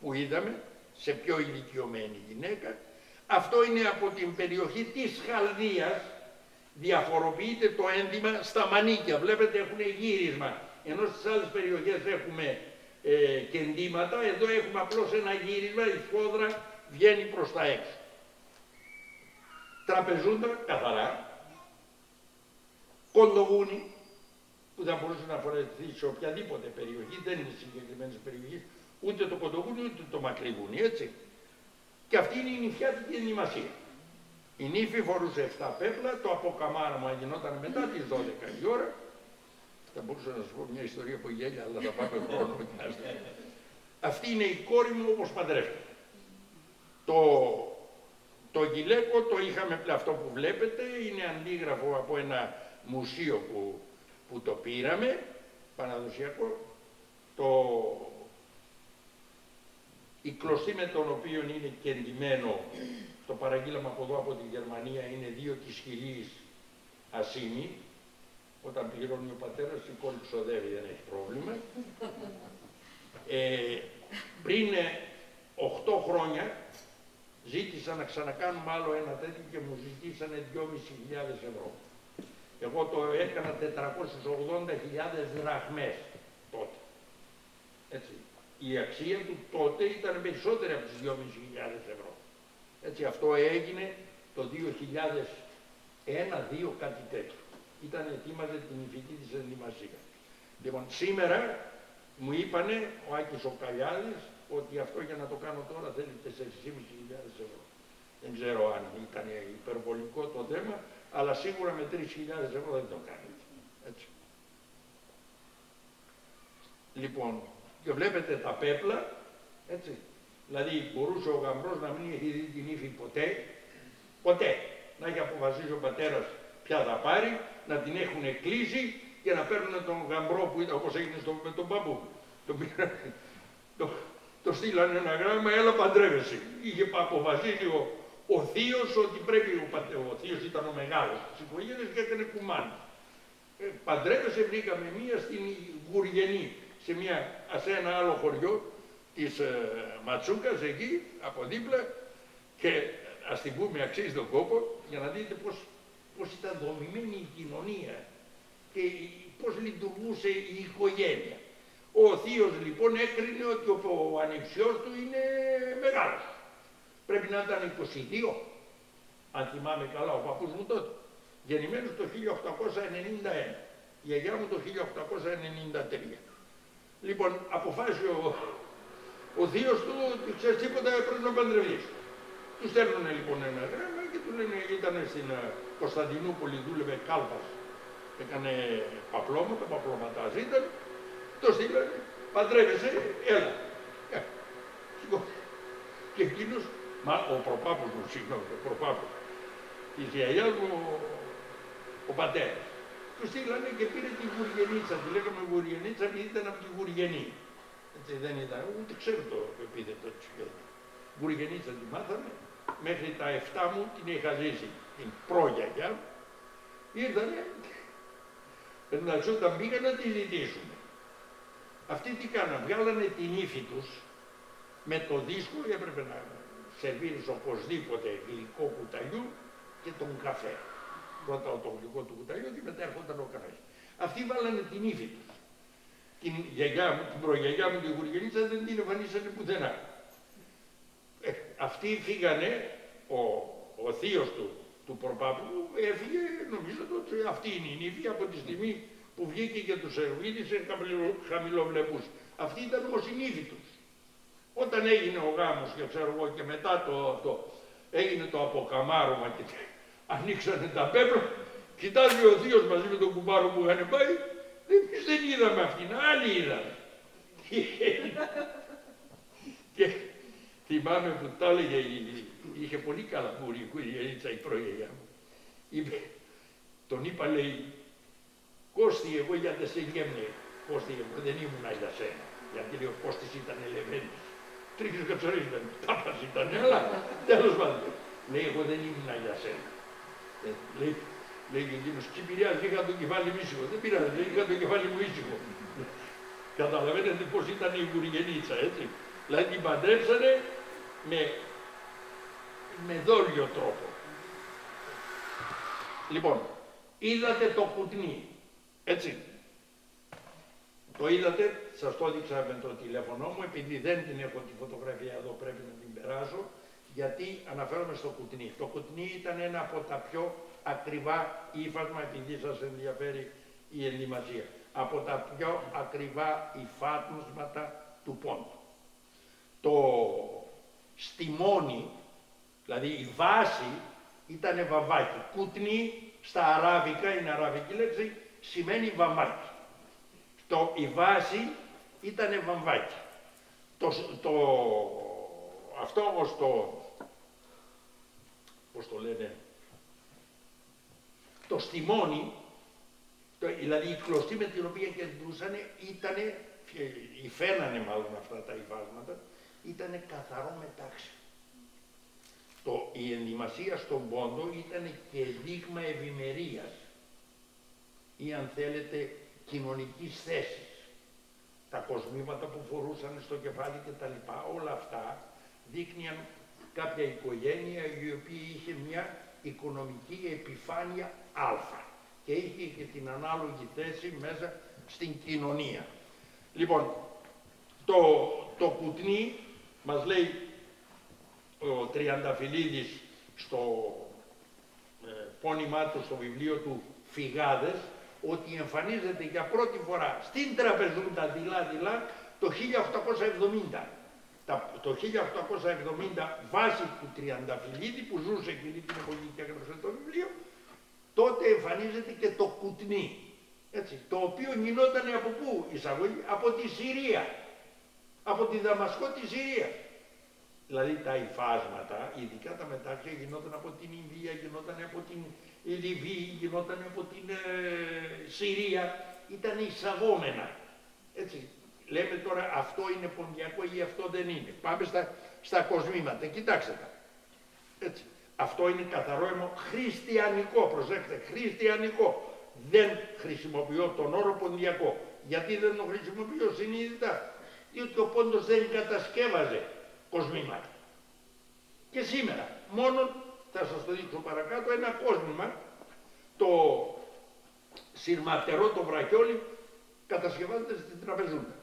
που είδαμε σε πιο ηλικιωμένη γυναίκα, αυτό είναι από την περιοχή της Χαλδίας, διαφοροποιείται το ένδυμα στα μανίκια, βλέπετε έχουν γύρισμα, ενώ στις άλλες περιοχές έχουμε ε, κεντήματα, εδώ έχουμε απλώς ένα γύρισμα, η σφόδρα βγαίνει προς τα έξω. Τραπεζούντα καθαρά, κοντογούνι, που θα μπορούσε να φορεθεί σε οποιαδήποτε περιοχή, δεν είναι συγκεκριμένη περιοχή, ούτε το κοντογούνι ούτε το μακρυγούνι, έτσι. Και αυτή είναι η νηφιάτικη ενημασία. Η νύφη φορούσε 7 πέπλα, το αποκαμάραμα γινόταν μετά τις 12 η ώρα. Θα μπορούσα να σα πω μια ιστορία που γέλια, αλλά θα πάμε χρόνο. Αυτή είναι η κόρη μου όπως παντρεύτηκε. Το, το γυλαίκο το είχαμε, αυτό που βλέπετε, είναι αντίγραφο από ένα μουσείο που που το πήραμε, παραδοσιακό, το, η κλωστή με τον οποίο είναι κεντυμένο το παραγγείλαμε από εδώ από τη Γερμανία είναι δύο κισχυλείς ασήμι. Όταν πληρώνει ο πατέρας η κόρη ξοδεύει, δεν έχει πρόβλημα. Ε, πριν 8 χρόνια ζήτησα να ξανακάνουμε άλλο ένα τέτοιο και μου ζητήσανε 2.500 ευρώ. Εγώ το έκανα 480.000 δραχμές τότε. Έτσι. Η αξία του τότε ήταν περισσότερη από τις 2.500 ευρώ. Έτσι αυτό έγινε το 2001-2002 κάτι τέτοιο. Ήταν ετοίμαζε την υφητή της ενδυμασία. Λοιπόν, σήμερα μου είπανε ο Άκης ο Καλιάδης ότι αυτό για να το κάνω τώρα θέλει 4.500 ευρώ. Δεν ξέρω αν ήταν υπερβολικό το θέμα, αλλά σίγουρα με 3.000 ευρώ δεν το κάνει. Έτσι. Λοιπόν, και βλέπετε τα πέπλα, έτσι. Δηλαδή μπορούσε ο γαμπρός να μην έχει δει την ύφη ποτέ, ποτέ. Να έχει αποφασίσει ο πατέρας ποια θα πάρει, να την έχουν κλείσει και να παίρνουν τον γαμπρό που ήταν όπως έγινε στο, με τον μπαμπού. Το, το, το στείλανε ένα γράμμα, έλα παντρεύεσαι. Είχε αποφασίσει ο, ο θείος ότι πρέπει, ο, ο θείος ήταν ο μεγάλος της οικογένειας και έκανε κουμάνι. Ε, παντρεύεσαι, βρήκαμε μία στην Γουργενή, σε, μια, σε ένα άλλο χωριό της ε, Ματσούκας, εκεί από δίπλα και ας την πούμε αξίζει τον κόπο για να δείτε πώ πώς ήταν δομημένη η κοινωνία και πώς λειτουργούσε η οικογένεια. Ο θείος λοιπόν έκρινε ότι ο, ο ανιψιός του είναι μεγάλος. Πρέπει να ήταν 22, αν θυμάμαι καλά, ο παππούς μου τότε. Γεννημένος το 1891. Η γιαγιά μου το 1893. Λοιπόν, αποφάσισε ο, ο θείος του ότι ξέρεις τίποτα πρέπει να παντρευτείς. Τους στέλνουν λοιπόν ένα γράμμα και του λένε ήταν στην ε, Κωνσταντινούπολη, δούλευε κάλπας. Έκανε παπλώματα, παπλωματάς ήταν Το στείλανε, παντρεύεσαι, έλα. Ε, και εκείνος, μα ο προπάπος μου, συγγνώμη, ο προπάπος, της γιαγιάς μου, ο πατέρας, του στείλανε και πήρε τη Γουργενίτσα, τη λέγαμε Γουργενίτσα γιατί ήταν από τη Γουργενή. Έτσι δεν ήταν, ούτε ξέρω το επίθετο της Γουργενίτσα τη μάθαμε, μέχρι τα 7 μου την είχα ζήσει, την πρόγιαγια, ήρθανε, εντάξει όταν πήγαν να τη ζητήσουμε. Αυτοί τι κάνανε, βγάλανε την ύφη τους με το δίσκο, έπρεπε να σερβίρεις οπωσδήποτε γλυκό κουταλιού και τον καφέ. Πρώτα το γλυκό του κουταλιού και μετά έρχονταν ο καφές. Αυτοί βάλανε την ύφη τους. Την γιαγιά μου, την προγιαγιά μου, την γουργενίτσα δεν την εμφανίσανε πουθενά. Ε, αυτοί φύγανε, ο, ο θείος του, του προπάπου έφυγε, νομίζω ότι αυτή είναι η νύφη από τη στιγμή που βγήκε και τους σερβίδησε χαμηλοβλεπούς. Αυτή ήταν όμως η νύφη τους. Όταν έγινε ο γάμος και ξέρω εγώ και μετά το, το έγινε το αποκαμάρωμα και ανοίξανε τα πέπλα, κοιτάζει ο θείος μαζί με τον κουμπάρο που είχαν πάει, εμείς δεν είδαμε αυτήν, άλλοι είδαμε. και θυμάμαι που τα έλεγε, είχε πολύ καλά μουρή η προγιαγιά μου. Είπε, τον είπα λέει, Κώστη εγώ για δεν σε γέμνε. Κώστη εγώ δεν ήμουν για σένα. Γιατί λέει ο Κώστης ήταν ελεμένος. Τρίχες κατσορίες ήταν, τάπας ήταν, αλλά τέλος πάντων. Λέει εγώ δεν ήμουν για σένα. Ε, λέει, λέει και εκείνος, Κυπηριά, είχα το κεφάλι μου ήσυχο. Δεν πειράζει, λέει, είχα το κεφάλι μου ήσυχο. Καταλαβαίνετε πώς ήταν η γουργενίτσα, έτσι. Δηλαδή την παντρέψανε με, με δόλιο τρόπο. Λοιπόν, είδατε το κουτνί. Έτσι. Το είδατε, σας το έδειξα με το τηλέφωνο μου, επειδή δεν την έχω τη φωτογραφία εδώ πρέπει να την περάσω, γιατί αναφέρομαι στο κουτνί. Το κουτνί ήταν ένα από τα πιο ακριβά ύφασμα, επειδή σας ενδιαφέρει η ενδυμασία, από τα πιο ακριβά υφάσματα του πόντου. Το στιμόνι, δηλαδή η βάση, ήταν βαβάκι. Κουτνί στα αράβικα, είναι αραβική λέξη, σημαίνει βαμβάκι. Το, η βάση ήταν βαμβάκι. Το, το, αυτό όμως το, πώς το λένε, το στιμόνι, το, δηλαδή η κλωστή με την οποία κεντρούσαν ήταν, υφαίνανε μάλλον αυτά τα υφάσματα, ήταν καθαρό μετάξι. Το, η ενδυμασία στον πόντο ήταν και δείγμα ευημερίας ή αν θέλετε κοινωνικής θέσης. Τα κοσμήματα που φορούσαν στο κεφάλι και τα λοιπά, όλα αυτά δείχνιαν κάποια οικογένεια η οποία είχε μια οικονομική επιφάνεια α και είχε και την ανάλογη θέση μέσα στην κοινωνία. Λοιπόν, το, το κουτνί μας λέει ο Τριανταφυλλίδης στο ε, πόνημά του, στο βιβλίο του «Φυγάδες», ότι εμφανίζεται για πρώτη φορά στην τραπεζούντα δειλά-δειλά το 1870. Το 1870 βάσει του Τριανταφυλλίδη που ζούσε εκείνη την εποχή και έγραψε το βιβλίο, τότε εμφανίζεται και το κουτνί, έτσι, το οποίο γινόταν από πού εισαγωγή, από τη Συρία, από τη Δαμασκό τη Συρία. Δηλαδή τα υφάσματα, ειδικά τα μετάξια, γινόταν από την Ινδία, γινόταν από την η Λιβύη, γινόταν από την ε, Συρία, ήταν εισαγόμενα. Έτσι. Λέμε τώρα αυτό είναι ποντιακό ή αυτό δεν είναι. Πάμε στα, στα κοσμήματα. Κοιτάξτε τα. Έτσι. Αυτό είναι καθαρό αίμο χριστιανικό. Προσέξτε, χριστιανικό. Δεν χρησιμοποιώ τον όρο ποντιακό. Γιατί δεν τον χρησιμοποιώ συνείδητα; Διότι ο πόντος δεν κατασκεύαζε κοσμήματα. Και σήμερα μόνο θα σας το δείξω παρακάτω, ένα κόσμημα, το σειρματερό το βραχιόλι, κατασκευάζεται στην τραπεζούνα.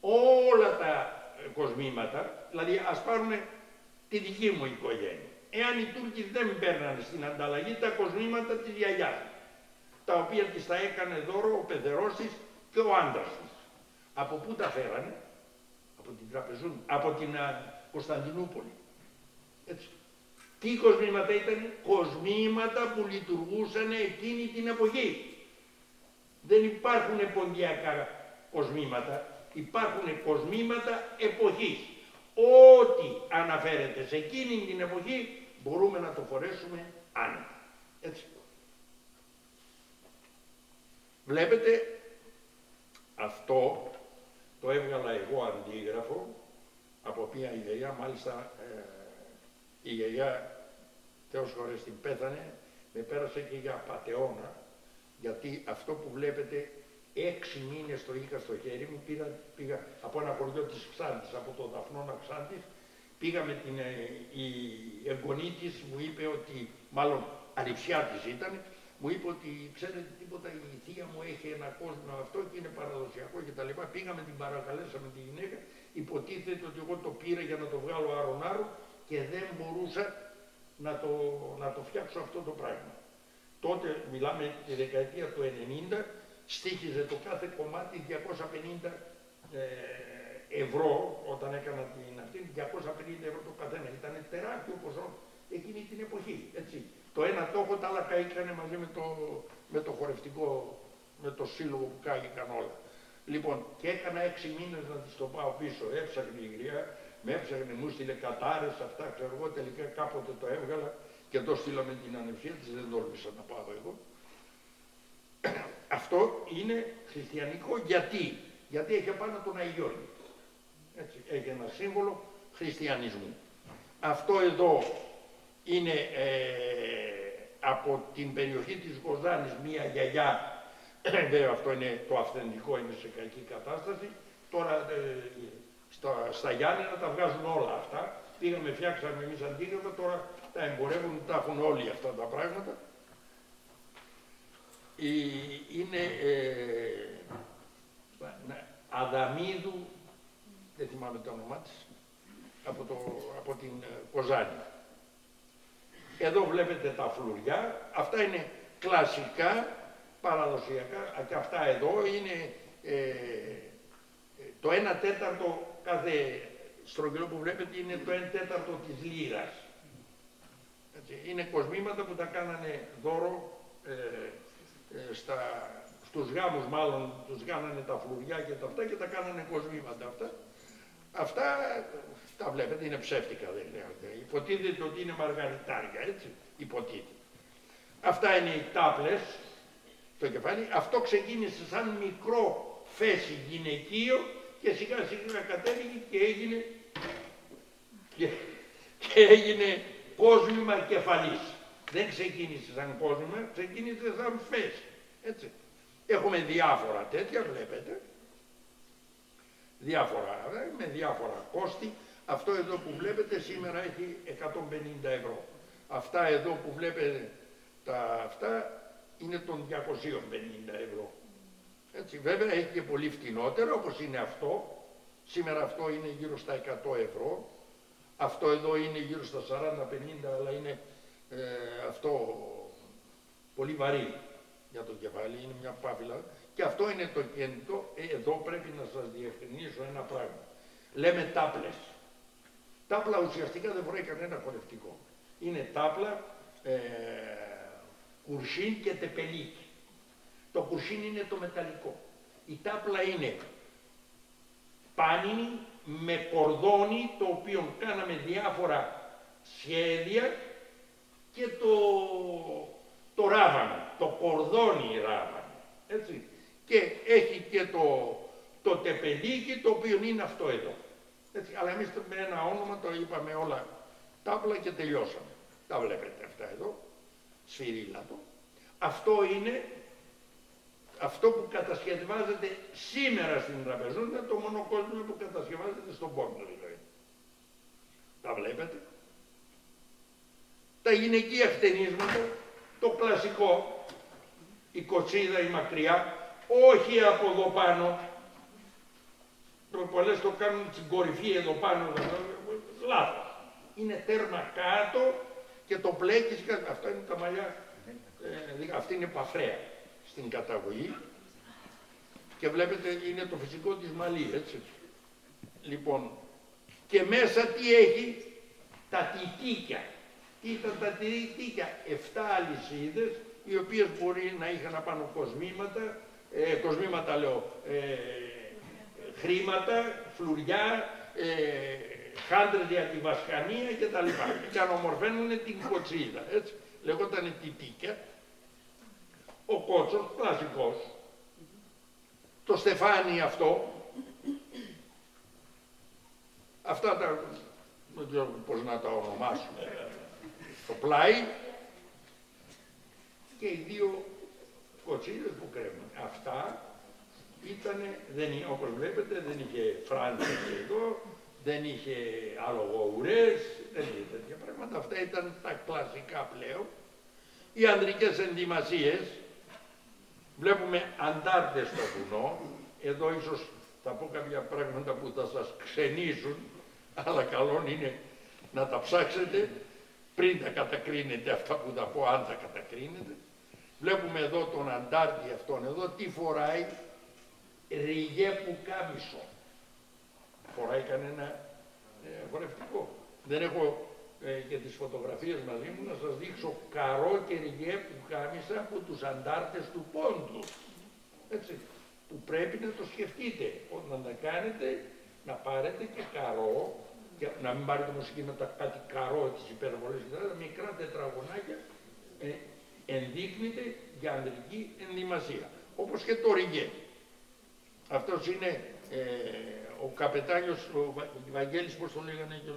Όλα τα κοσμήματα, δηλαδή ας πάρουμε τη δική μου οικογένεια. Εάν οι Τούρκοι δεν παίρνανε στην ανταλλαγή τα κοσμήματα της γιαγιάς, τα οποία της τα έκανε δώρο ο πεθερός της και ο άντρας της. Από πού τα φέρανε, από την τραπεζούνα, από την Κωνσταντινούπολη. Έτσι. Τι κοσμήματα ήταν, κοσμήματα που λειτουργούσαν εκείνη την εποχή. Δεν υπάρχουν ποντιακά κοσμήματα, υπάρχουν κοσμήματα εποχής. Ό,τι αναφέρεται σε εκείνη την εποχή μπορούμε να το φορέσουμε άνετα. Έτσι. Βλέπετε αυτό το έβγαλα εγώ αντίγραφο από μια γιαγιά, μάλιστα ε, η γιαγιά, Θεός χωρίς την πέθανε, με πέρασε και για πατεώνα, γιατί αυτό που βλέπετε έξι μήνες το είχα στο χέρι μου, πήγα, πήγα από ένα χωριό της Ξάντης, από το Δαφνόνα Ξάντης, πήγα με την, ε, η εγγονή της, μου είπε ότι, μάλλον αριψιά της ήταν, μου είπε ότι ξέρετε τίποτα η θεία μου έχει ένα κόσμο αυτό και είναι παραδοσιακό και τα λοιπά. Πήγαμε την παρακαλέσαμε τη γυναίκα, υποτίθεται ότι εγώ το πήρα για να το βγάλω άρον και δεν μπορούσα να το, να το φτιάξω αυτό το πράγμα. Τότε μιλάμε τη δεκαετία του 90, στήχιζε το κάθε κομμάτι 250 ε, ευρώ όταν έκανα την αυτή, 250 ευρώ το καθένα. Ήταν τεράστιο ποσό εκείνη την εποχή. Έτσι. Το ένα τόχο, τα άλλα καήκανε μαζί με το, με το χορευτικό, με το σύλλογο που κάηκαν όλα. Λοιπόν, και έκανα έξι μήνες να τη το πάω πίσω. Έψαχνε η γριά, με έψαχνε, μου στείλε κατάρε, αυτά ξέρω εγώ. Τελικά κάποτε το έβγαλα και το στείλα με την ανεψία της, δεν τόλμησα να πάω εγώ. Αυτό είναι χριστιανικό γιατί, γιατί έχει πάνω τον Αγιώνη. Έτσι, έχει ένα σύμβολο χριστιανισμού. Αυτό εδώ είναι ε, από την περιοχή της Γοζάνης μία γιαγιά, βέβαια αυτό είναι το αυθεντικό, είναι σε κακή κατάσταση, τώρα ε, στα, στα Γιάννενα τα βγάζουν όλα αυτά, πήγαμε, φτιάξαμε εμείς αντίγραφα, τώρα τα εμπορεύουν, τα έχουν όλοι αυτά τα πράγματα. είναι ε, Αδαμίδου, δεν θυμάμαι το όνομά της, από, το, από την ε, Κοζάνη. Εδώ βλέπετε τα φλουριά, αυτά είναι κλασικά, παραδοσιακά και αυτά εδώ είναι ε, το 1 τέταρτο κάθε στρογγυλό που βλέπετε είναι το 1 τέταρτο της λύρας. Είναι κοσμήματα που τα κάνανε δώρο ε, ε, στα, στους γάμους μάλλον, τους κάνανε τα φλουριά και τα αυτά και τα κάνανε κοσμήματα αυτά. Αυτά τα βλέπετε, είναι ψεύτικα δεν είναι. Υποτίθεται ότι είναι μαργαριτάρια, έτσι. Υποτίθεται. Αυτά είναι οι τάπλες στο κεφάλι. Αυτό ξεκίνησε σαν μικρό φέση γυναικείο και σιγά σιγά κατέβηκε και έγινε και, και έγινε κόσμημα κεφαλής. Δεν ξεκίνησε σαν κόσμημα, ξεκίνησε σαν φέση. Έτσι. Έχουμε διάφορα τέτοια, βλέπετε διάφορα, με διάφορα κόστη. Αυτό εδώ που βλέπετε σήμερα έχει 150 ευρώ. Αυτά εδώ που βλέπετε τα αυτά είναι των 250 ευρώ. Έτσι, βέβαια έχει και πολύ φτηνότερο όπως είναι αυτό. Σήμερα αυτό είναι γύρω στα 100 ευρώ. Αυτό εδώ είναι γύρω στα 40-50 αλλά είναι ε, αυτό πολύ βαρύ για το κεφάλι, είναι μια πάβιλα. Και αυτό είναι το κέντρο. Ε, εδώ πρέπει να σας διευκρινίσω ένα πράγμα. Λέμε τάπλες. Τάπλα ουσιαστικά δεν φοράει κανένα χορευτικό. Είναι τάπλα, ε, κουρσίν και τεπελίκι. Το κουρσίν είναι το μεταλλικό. Η τάπλα είναι πάνινη με κορδόνι το οποίο κάναμε διάφορα σχέδια και το, το ράβανο, το κορδόνι ράβανο. Έτσι και έχει και το, το τεπελίκι το οποίο είναι αυτό εδώ. Έτσι, αλλά εμείς με ένα όνομα το είπαμε όλα τάπλα και τελειώσαμε. Τα βλέπετε αυτά εδώ, σφυρίλατο. Αυτό είναι αυτό που κατασκευάζεται σήμερα στην τραπεζούντα, το μόνο κόσμο που κατασκευάζεται στον πόνο δηλαδή. Τα βλέπετε. Τα γυναικεία χτενίσματα, το κλασικό, η κοτσίδα, η μακριά, όχι από εδώ πάνω. Πολλές το κάνουν στην κορυφή εδώ πάνω. Λάθος. Είναι τέρμα κάτω και το πλέκεις και αυτά είναι τα μαλλιά. Ε, αυτή είναι παφρέα στην καταγωγή. Και βλέπετε είναι το φυσικό της μαλλί, έτσι. Λοιπόν, και μέσα τι έχει, τα τιτίκια. Τι ήταν τα τιτίκια, 7 αλυσίδες, οι οποίες μπορεί να είχαν πάνω κοσμήματα, ε, κοσμήματα λέω, ε, χρήματα, φλουριά, ε, χάντρες για τη βασκανία και τα λοιπά. Και ανομορφαίνουν την κοτσίδα, έτσι. Λεγόταν τιτίκια. Ο κότσος, κλασικός. Το στεφάνι αυτό. Αυτά τα, δεν ξέρω πώς να τα ονομάσουμε. Το πλάι και οι δύο κοτσίδες που κρέμουν. Αυτά ήταν, δεν, όπως βλέπετε, δεν είχε φράντσες εδώ, δεν είχε αλογοουρές, δεν είχε τέτοια πράγματα. Αυτά ήταν τα κλασικά πλέον. Οι ανδρικές ενδυμασίες, βλέπουμε αντάρτες στο βουνό, εδώ ίσως θα πω κάποια πράγματα που θα σας ξενήσουν, αλλά καλό είναι να τα ψάξετε πριν τα κατακρίνετε αυτά που θα πω, αν τα κατακρίνετε. Βλέπουμε εδώ τον αντάρτη αυτόν εδώ, τι φοράει, ριγέ που κάμισο. Φοράει κανένα ε, χορευτικό. Δεν έχω ε, και τις φωτογραφίες μαζί μου να σας δείξω καρό και ριγέ που κάμισα από τους αντάρτες του πόντου. Έτσι, που πρέπει να το σκεφτείτε. Όταν τα κάνετε, να πάρετε και καρό, και να μην πάρετε μουσική με τα κάτι καρό της υπερβολής, δηλαδή μικρά τετραγωνάκια, ε, ενδείκνυται για ανδρική ενδυμασία. Όπως και το ριγέ. Αυτός είναι ε, ο καπετάνιος, ο Βαγγέλης, πώς τον λέγανε και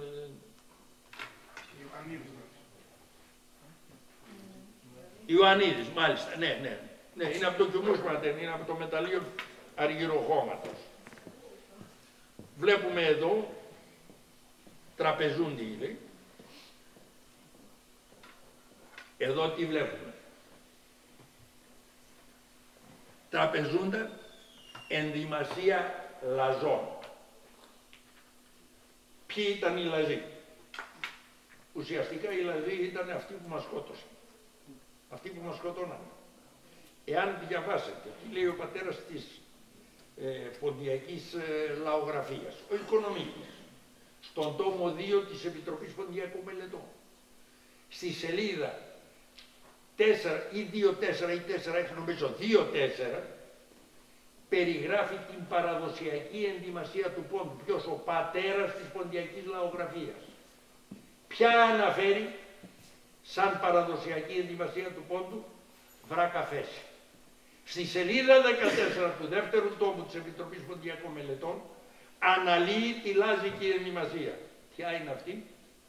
Ιωαννίδης, μάλιστα, ναι, ναι. Ναι, είναι από το Κιουμούσματεν, είναι από το μεταλλείο αργυροχώματος. Βλέπουμε εδώ, τραπεζούντι λέει. Εδώ τι βλέπουμε. Τραπεζούντα ενδυμασία λαζών. Ποιοι ήταν οι λαζοί; Ουσιαστικά οι λαζοί ήταν αυτοί που μας σκότωσαν. Αυτοί που μας σκοτώναν. Εάν διαβάσετε, τι λέει ο πατέρας της ε, ποντιακής ε, λαογραφίας, ο οικονομικός, στον τόμο 2 της Επιτροπής Ποντιακών Μελετών, στη σελίδα 4 ή 2-4 ή 4 νομίζω 2-4, περιγράφει την παραδοσιακή ενδυμασία του πόντου. Ποιος ο πατέρας της ποντιακής λαογραφίας. Ποια αναφέρει σαν παραδοσιακή ενδυμασία του πόντου βράκα Στη σελίδα 14 του δεύτερου τόμου της Επιτροπής Ποντιακών Μελετών αναλύει τη λάζικη ενδυμασία. Ποια είναι αυτή,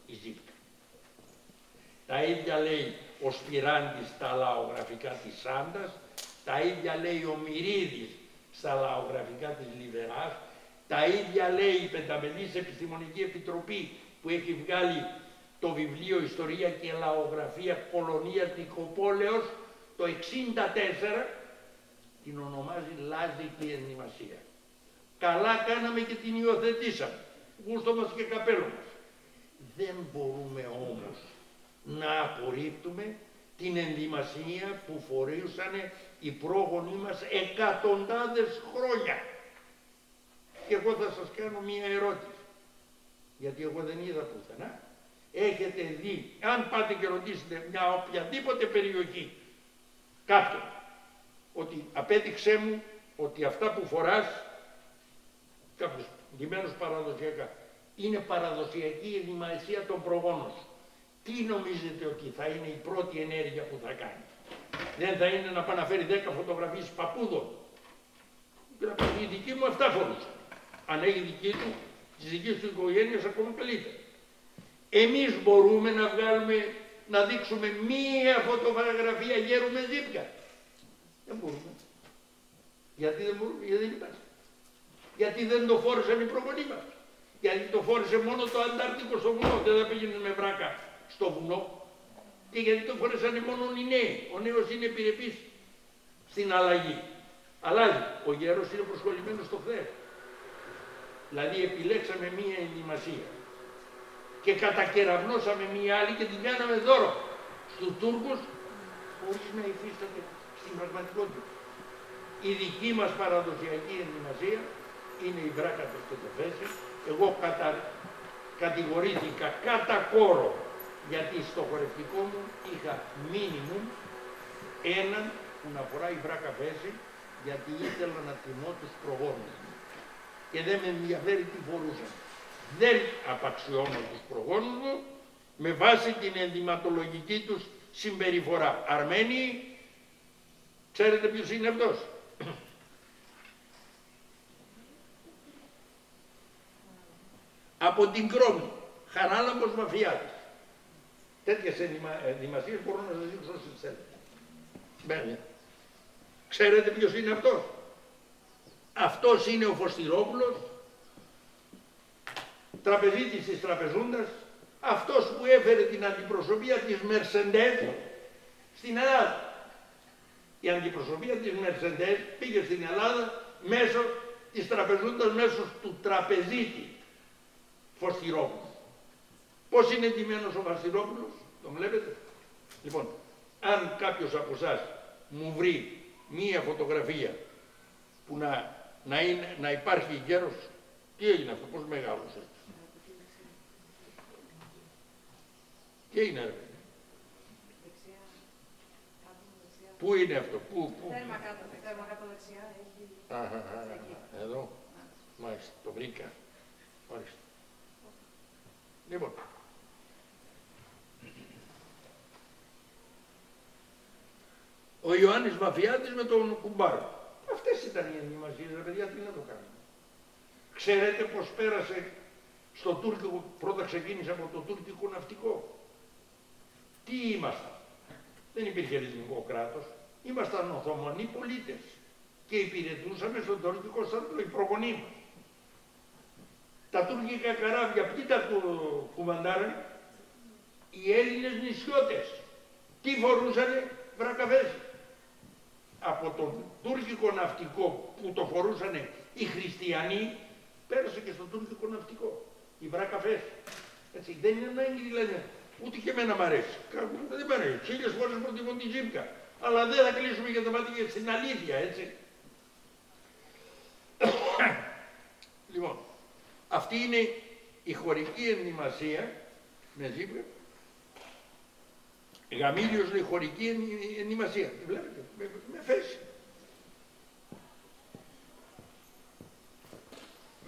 η ζύπκα. Τα ίδια λέει ο Σπυράντης στα λαογραφικά της Σάντας, τα ίδια λέει ο Μυρίδης στα λαογραφικά της Λιβεράς. Τα ίδια λέει η Πενταμελής Επιστημονική Επιτροπή που έχει βγάλει το βιβλίο Ιστορία και Λαογραφία Πολωνίας Νικοπόλεως το 64 την ονομάζει Λάζικη Ενδυμασία. Καλά κάναμε και την υιοθετήσαμε. Γούστο μας και καπέλο μας. Δεν μπορούμε όμως να απορρίπτουμε την ενδυμασία που φορούσαν οι πρόγονοί μας εκατοντάδες χρόνια. Και εγώ θα σας κάνω μία ερώτηση, γιατί εγώ δεν είδα πουθενά. Έχετε δει, αν πάτε και ρωτήσετε μια οποιαδήποτε περιοχή, κάποιον, ότι απέδειξέ μου ότι αυτά που φοράς, κάποιος ντυμένος παραδοσιακά, είναι παραδοσιακή ενδυμασία των προγόνων σου. Τι νομίζετε ότι θα είναι η πρώτη ενέργεια που θα κάνει; Δεν θα είναι να πάει να φέρει 10 φωτογραφίες παππούδων. Και να πει η δική μου αυτά φορούσε. Αν έχει δική του, της δικής του οικογένειας ακόμα καλύτερα. Εμείς μπορούμε να βγάλουμε, να δείξουμε μία φωτογραφία γέρου με ζύπια. Δεν μπορούμε. Γιατί δεν μπορούμε, γιατί δεν υπάρχει. Γιατί δεν το φόρεσαν οι προγονείς μας. Γιατί το φόρεσε μόνο το Αντάρτικο στο βουνό, δεν θα πήγαινε με βράκα στο βουνό. Και γιατί το φόρεσαν μόνο οι νέοι. Ο νέος είναι επιρρεπής στην αλλαγή. Αλλάζει. Ο γέρος είναι προσχολημένος στο χθες. Δηλαδή επιλέξαμε μία ενδυμασία και κατακεραυνώσαμε μία άλλη και την κάναμε δώρο στους Τούρκους χωρίς να υφίσταται στην πραγματικότητα. Η δική μας παραδοσιακή ενδυμασία είναι η βράκα και το θέση. Εγώ κατα... κατηγορήθηκα κατά κόρο γιατί στο χορευτικό μου είχα μίνιμουμ έναν που να φοράει βράκα φέση γιατί ήθελα να τιμώ τους προγόνους μου. και δεν με ενδιαφέρει τι φορούσαν. Δεν απαξιώνω τους προγόνους μου με βάση την ενδυματολογική τους συμπεριφορά. Αρμένοι, ξέρετε ποιος είναι αυτός; Από την Κρόμη, Χαράλαμπος Μαφιάτης. Τέτοιες ενδυμασίες μπορώ να σας δείξω όσοι θέλετε. Ξέρετε ποιος είναι αυτός; Αυτός είναι ο Φωστηρόπουλος, τραπεζίτης της τραπεζούντας, αυτός που έφερε την αντιπροσωπεία της Μερσεντές στην Ελλάδα. Η αντιπροσωπεία της Μερσεντές πήγε στην Ελλάδα μέσω της τραπεζούντας, μέσω του τραπεζίτη Φωστηρόπουλου. Πώς είναι εντυμένος ο Φωστηρόπουλος, τον βλέπετε; Λοιπόν, αν κάποιος από εσάς μου βρει μία φωτογραφία που να, να, είναι, να υπάρχει γέρος, τι έγινε αυτό, πώς μεγάλωσε; Τι είναι ρε. Πού είναι αυτό, πού, πού; Τέρμα κάτω, τέρμα κάτω δεξιά έχει... Αχα, εδώ, μάλιστα, το βρήκα. Μάλιστα. Λοιπόν, ο Ιωάννης Μαφιάτης με τον Κουμπάρο. Αυτές ήταν οι ενημασίες, ρε παιδιά, τι να το κάνουμε. Ξέρετε πως πέρασε στο τουρκικό, πρώτα ξεκίνησε από το τουρκικό ναυτικό. Τι ήμασταν. Δεν υπήρχε ελληνικό κράτος. Ήμασταν Οθωμανοί πολίτες και υπηρετούσαμε στον τουρκικό στρατό, οι προγονείς μας. Τα τουρκικά καράβια, ποιοι τα κουβαντάραν, οι Έλληνες νησιώτες. Τι φορούσανε, βρακαφές. Από τον τουρκικό ναυτικό που το φορούσαν οι χριστιανοί, πέρασε και στο τουρκικό ναυτικό. Οι βρακαφές. Έτσι, δεν είναι ανάγκη δηλαδή Ούτε και εμένα μ' αρέσει. Δεν μ' αρέσει. Χίλιες φορές προτιμώ την Τζίμκα. Αλλά δεν θα κλείσουμε για το μάτι για την αλήθεια, έτσι. λοιπόν, αυτή είναι η χωρική ενδυμασία με Τζίμκα. Γαμήλιος λέει χωρική ενδυμασία. Τη βλέπετε, με, με φέση.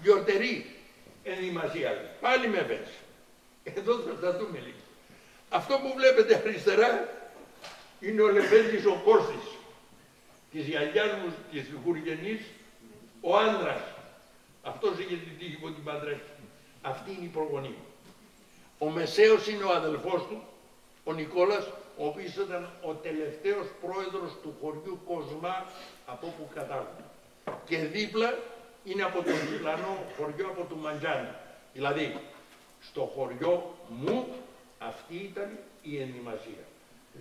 Γιορτερή ενδυμασία. Πάλι με φέση. Εδώ θα τα δούμε λίγο. Αυτό που βλέπετε αριστερά είναι ο Λεπέντης ο Κώστης της γιαγιάς μου της Χουργενής, ο άντρας. Αυτός είχε την τύχη που την παντρεύτηκε. Αυτή είναι η προγονή Ο Μεσαίος είναι ο αδελφός του, ο Νικόλας, ο οποίος ήταν ο τελευταίος πρόεδρος του χωριού Κοσμά από όπου κατάγουν. Και δίπλα είναι από το διπλανό χωριό από το Μαντζάνι. Δηλαδή, στο χωριό μου αυτή ήταν η ενημασία.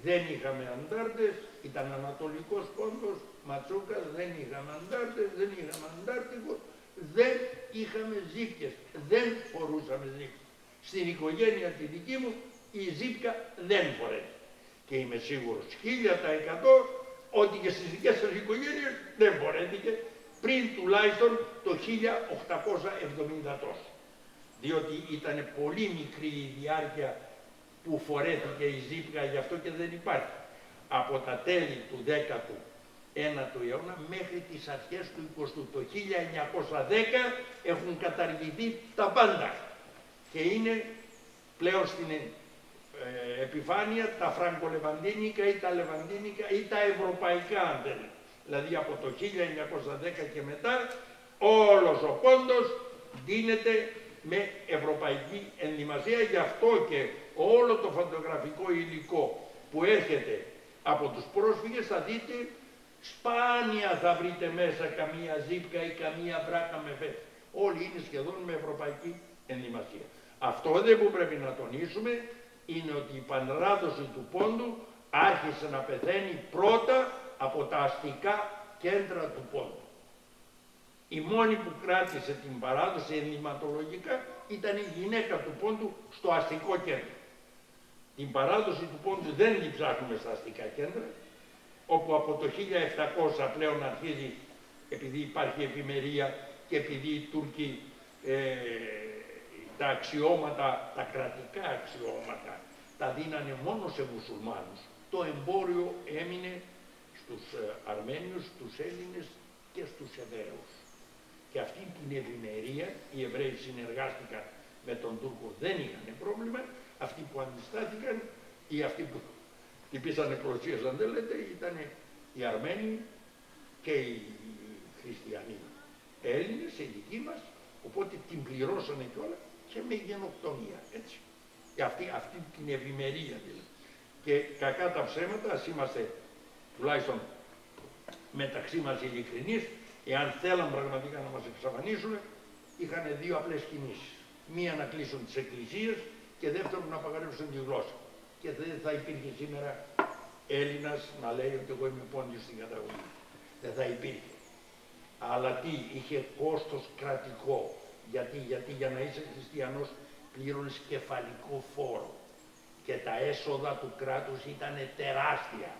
Δεν είχαμε αντάρτες, ήταν ανατολικός πόντος, Ματσούκας, δεν είχαμε αντάρτες, δεν είχαμε αντάρτικο, δεν είχαμε ζύπκες, δεν φορούσαμε ζύπκες. Στην οικογένεια τη δική μου η ζύπκα δεν φορέται. Και είμαι σίγουρος χίλια τα εκατό ότι και στις δικές σας οικογένειες δεν φορέθηκε πριν τουλάχιστον το 1870 τόσο. Διότι ήταν πολύ μικρή η διάρκεια που φορέθηκε η ζύπκα, γι' αυτό και δεν υπάρχει. Από τα τέλη του 19ου αιώνα μέχρι τις αρχές του 20ου. Το 1910 έχουν καταργηθεί τα πάντα και είναι πλέον στην ε, επιφάνεια τα φραγκολεβαντίνικα ή τα λεβαντίνικα ή τα ευρωπαϊκά αν θέλετε. Δηλαδή από το 1910 και μετά όλος ο πόντος δίνεται με ευρωπαϊκή ενδυμασία, γι' αυτό και όλο το φωτογραφικό υλικό που έρχεται από τους πρόσφυγες θα δείτε σπάνια θα βρείτε μέσα καμία ζύπκα ή καμία μπράκα με φέτα. Όλοι είναι σχεδόν με ευρωπαϊκή ενδυμασία. Αυτό δεν που πρέπει να τονίσουμε είναι ότι η πανράδοση του πόντου άρχισε να πεθαίνει πρώτα από τα αστικά κέντρα του πόντου. Η μόνη που κράτησε την παράδοση ενδυματολογικά ήταν η γυναίκα του πόντου στο αστικό κέντρο. Την παράδοση του πόντου δεν την ψάχνουμε στα αστικά κέντρα, όπου από το 1700 πλέον αρχίζει, επειδή υπάρχει ευημερία και επειδή οι Τούρκοι ε, τα αξιώματα, τα κρατικά αξιώματα, τα δίνανε μόνο σε μουσουλμάνους. Το εμπόριο έμεινε στους ε, Αρμένιους, στους Έλληνες και στους Εβραίους. Και αυτή την ευημερία οι Εβραίοι συνεργάστηκαν με τον Τούρκο, δεν είχαν πρόβλημα. Αυτοί που αντιστάθηκαν ή αυτοί που τυπήσανε προσίες, αν δεν λέτε, ήταν οι Αρμένοι και οι Χριστιανοί. Έλληνες, οι δικοί μας, οπότε την πληρώσανε κιόλας και με γενοκτονία, έτσι. Και αυτή, αυτή την ευημερία δηλαδή. Και κακά τα ψέματα, ας είμαστε τουλάχιστον μεταξύ μας ειλικρινείς, εάν θέλαν πραγματικά να μας εξαφανίσουν, είχαν δύο απλές κινήσεις. Μία να κλείσουν τις εκκλησίες και δεύτερον να απαγορεύσουν τη γλώσσα. Και δεν θα υπήρχε σήμερα Έλληνας να λέει ότι εγώ είμαι πόντιος στην καταγωγή. Δεν θα υπήρχε. Αλλά τι, είχε κόστος κρατικό. Γιατί, γιατί για να είσαι χριστιανός πλήρωνες κεφαλικό φόρο. Και τα έσοδα του κράτους ήταν τεράστια.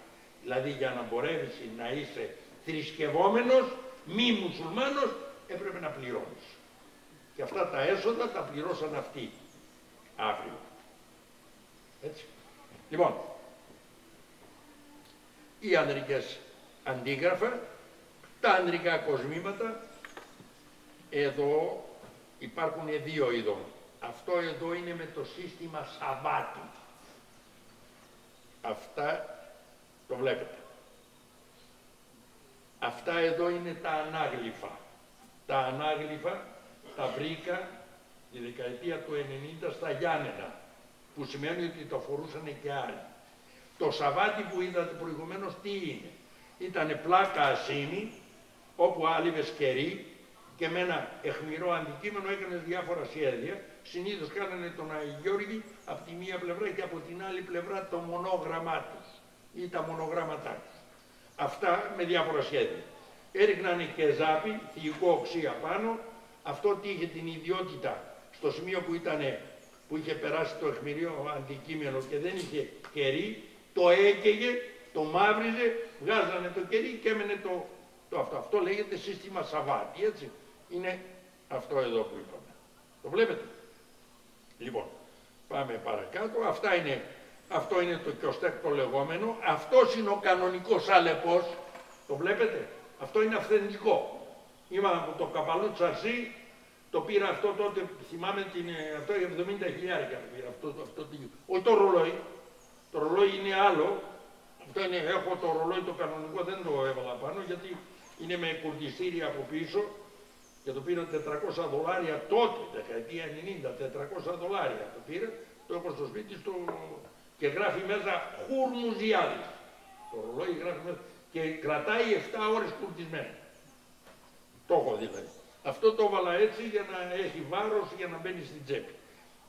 Δηλαδή για να μπορέσεις να είσαι θρησκευόμενος, μη μουσουλμάνος, έπρεπε να πληρώνεις. Και αυτά τα έσοδα τα πληρώσαν αυτοί. Αύριο. Έτσι. Λοιπόν, οι ανδρικές αντίγραφα, τα ανδρικά κοσμήματα, εδώ υπάρχουν δύο είδων. Αυτό εδώ είναι με το σύστημα Σαββάτη. Αυτά το βλέπετε. Αυτά εδώ είναι τα ανάγλυφα. Τα ανάγλυφα τα βρήκα τη δεκαετία του 90 στα Γιάννενα, που σημαίνει ότι το φορούσαν και άλλοι. Το Σαββάτι που είδατε προηγουμένως τι είναι; Ήτανε πλάκα ασύνη, όπου άλυβες κερί και με ένα εχμηρό αντικείμενο έκανες διάφορα σχέδια. Συνήθως κάνανε τον Αγιώργη από τη μία πλευρά και από την άλλη πλευρά το μονόγραμμά τους ή τα μονογράμματά τους. Αυτά με διάφορα σχέδια. Έριχναν και ζάπη, θηλυκό οξύ πάνω, αυτό τι είχε την ιδιότητα στο σημείο που, ήτανε, που είχε περάσει το αιχμηρίο αντικείμενο και δεν είχε κερί, το έκαιγε, το μαύριζε, βγάζανε το κερί και έμενε το, το αυτό. Αυτό λέγεται σύστημα Σαββάτη, έτσι. Είναι αυτό εδώ που είπαμε. Το βλέπετε. Λοιπόν, πάμε παρακάτω. Αυτά είναι, αυτό είναι το κιοστέκ το λεγόμενο. Αυτός είναι ο κανονικός άλεπος. Το βλέπετε. Αυτό είναι αυθεντικό. Είμαι από το καπαλό τσαρσί, το πήρα αυτό τότε, θυμάμαι την, ε, αυτό για 70 χιλιάρικα το πήρα, αυτό, αυτό, αυτό, όχι το ρολόι, το ρολόι είναι άλλο, αυτό είναι, έχω το ρολόι το κανονικό, δεν το έβαλα πάνω, γιατί είναι με κουρδιστήρια από πίσω και το πήρα 400 δολάρια τότε, δεκαετία 90, 400 δολάρια το πήρα, το έχω στο σπίτι στο... και γράφει μέσα χουρμουζιάδης. Το ρολόι γράφει μέσα και κρατάει 7 ώρες κουρδισμένο. Το έχω δηλαδή. Αυτό το έβαλα έτσι για να έχει βάρος, για να μπαίνει στην τσέπη.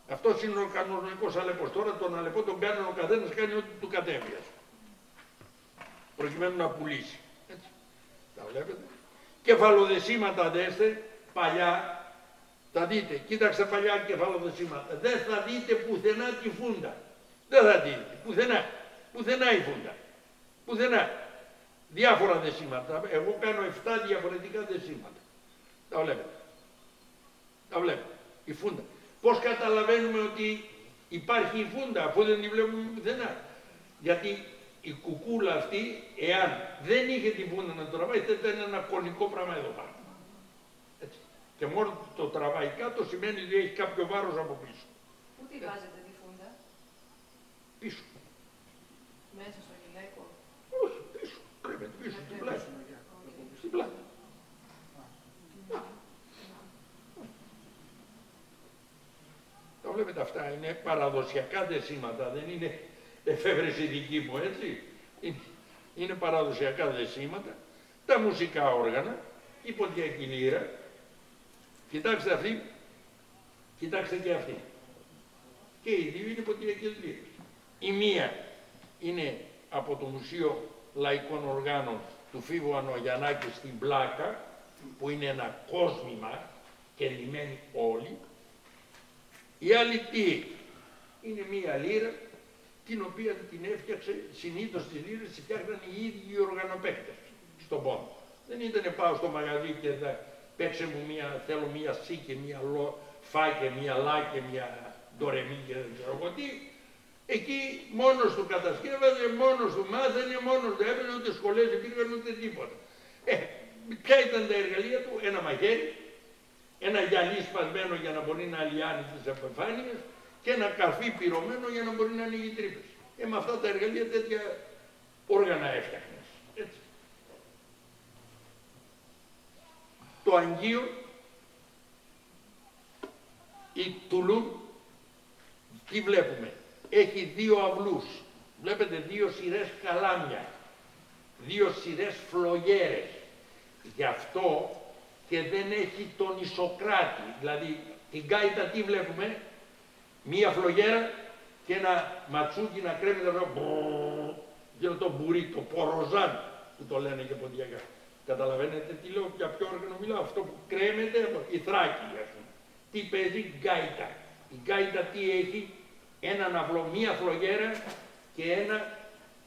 Αυτός είναι ο κανονικός αλεπό. Τώρα τον αλεπό τον κάνει ο καθένας, κάνει ό,τι του κατέβει. Προκειμένου να πουλήσει. Έτσι. Τα βλέπετε. Κεφαλοδεσίματα δέστε, παλιά, θα δείτε, κοίταξε παλιά κεφαλοδεσίματα. Δεν θα δείτε πουθενά τη φούντα. Δεν θα δείτε, πουθενά. Πουθενά η φούντα. Πουθενά. Διάφορα δεσίματα. Εγώ κάνω 7 διαφορετικά δεσίματα. Τα βλέπετε. Τα βλέπετε. Η φούντα. Πώς καταλαβαίνουμε ότι υπάρχει η φούντα αφού δεν τη βλέπουμε πουθενά; Γιατί η κουκούλα αυτή, εάν δεν είχε την φούντα να τραβάει, θα ήταν ένα κονικό πράγμα εδώ πάνω. Έτσι. Και μόνο το τραβάει κάτω σημαίνει ότι έχει κάποιο βάρος από πίσω. Πού τη βάζετε τη φούντα; Πίσω. Μέσα στο γυλαίκο; Όχι, πίσω. Κρέμεται πίσω, στην πλάτη. Στην πλάτη. Τα βλέπετε αυτά, είναι παραδοσιακά δεσίματα, δεν είναι εφεύρεση δική μου, έτσι. Είναι, παραδοσιακά δεσίματα, τα μουσικά όργανα, η ποντιακή λύρα. Κοιτάξτε αυτή, κοιτάξτε και αυτή. Και οι δύο είναι ποντιακές λύρες. Η μία είναι από το Μουσείο Λαϊκών Οργάνων του Φίβου Ανογιαννάκη στην Πλάκα, που είναι ένα κόσμημα και λιμένοι όλοι, η άλλη τι; Είναι μία λίρα την οποία την έφτιαξε συνήθως τις λίρες τις φτιάχναν οι ίδιοι οι οργανοπαίκτες στον πόνο. Δεν ήταν πάω στο μαγαζί και θα παίξε μου μία, θέλω μία σί και μία λο, φά και μία λά και μία ντορεμή και δεν ξέρω εγώ τι. Εκεί μόνος του κατασκεύαζε, μόνος του μάθαινε, μόνος του έπαιρνε, ούτε σχολές υπήρχαν ούτε τίποτα. Ε, ποια ήταν τα εργαλεία του, ένα μαχαίρι, ένα γυαλί σπασμένο για να μπορεί να αλλιάνει τις επιφάνειες και ένα καρφί πυρωμένο για να μπορεί να ανοίγει τρύπες. Και με αυτά τα εργαλεία τέτοια όργανα έφτιαχνες. Έτσι. Το Αγγείο η Τουλούν τι βλέπουμε; Έχει δύο αυλούς. Βλέπετε δύο σειρές καλάμια. Δύο σειρές φλογέρες. Γι' αυτό και δεν έχει τον Ισοκράτη. Δηλαδή την κάιτα τι βλέπουμε; Μία φλογέρα και ένα ματσούκι να κρέμει εδώ και το μπουρί, το ποροζάν που το λένε και ποντιακά. Καταλαβαίνετε τι λέω, για ποιο όργανο μιλάω; Αυτό που κρέμεται, η θράκη ας πούμε. Τι παίζει; Γκάιτα. Η γκάιτα τι έχει, έναν αυλό, μία φλογέρα και ένα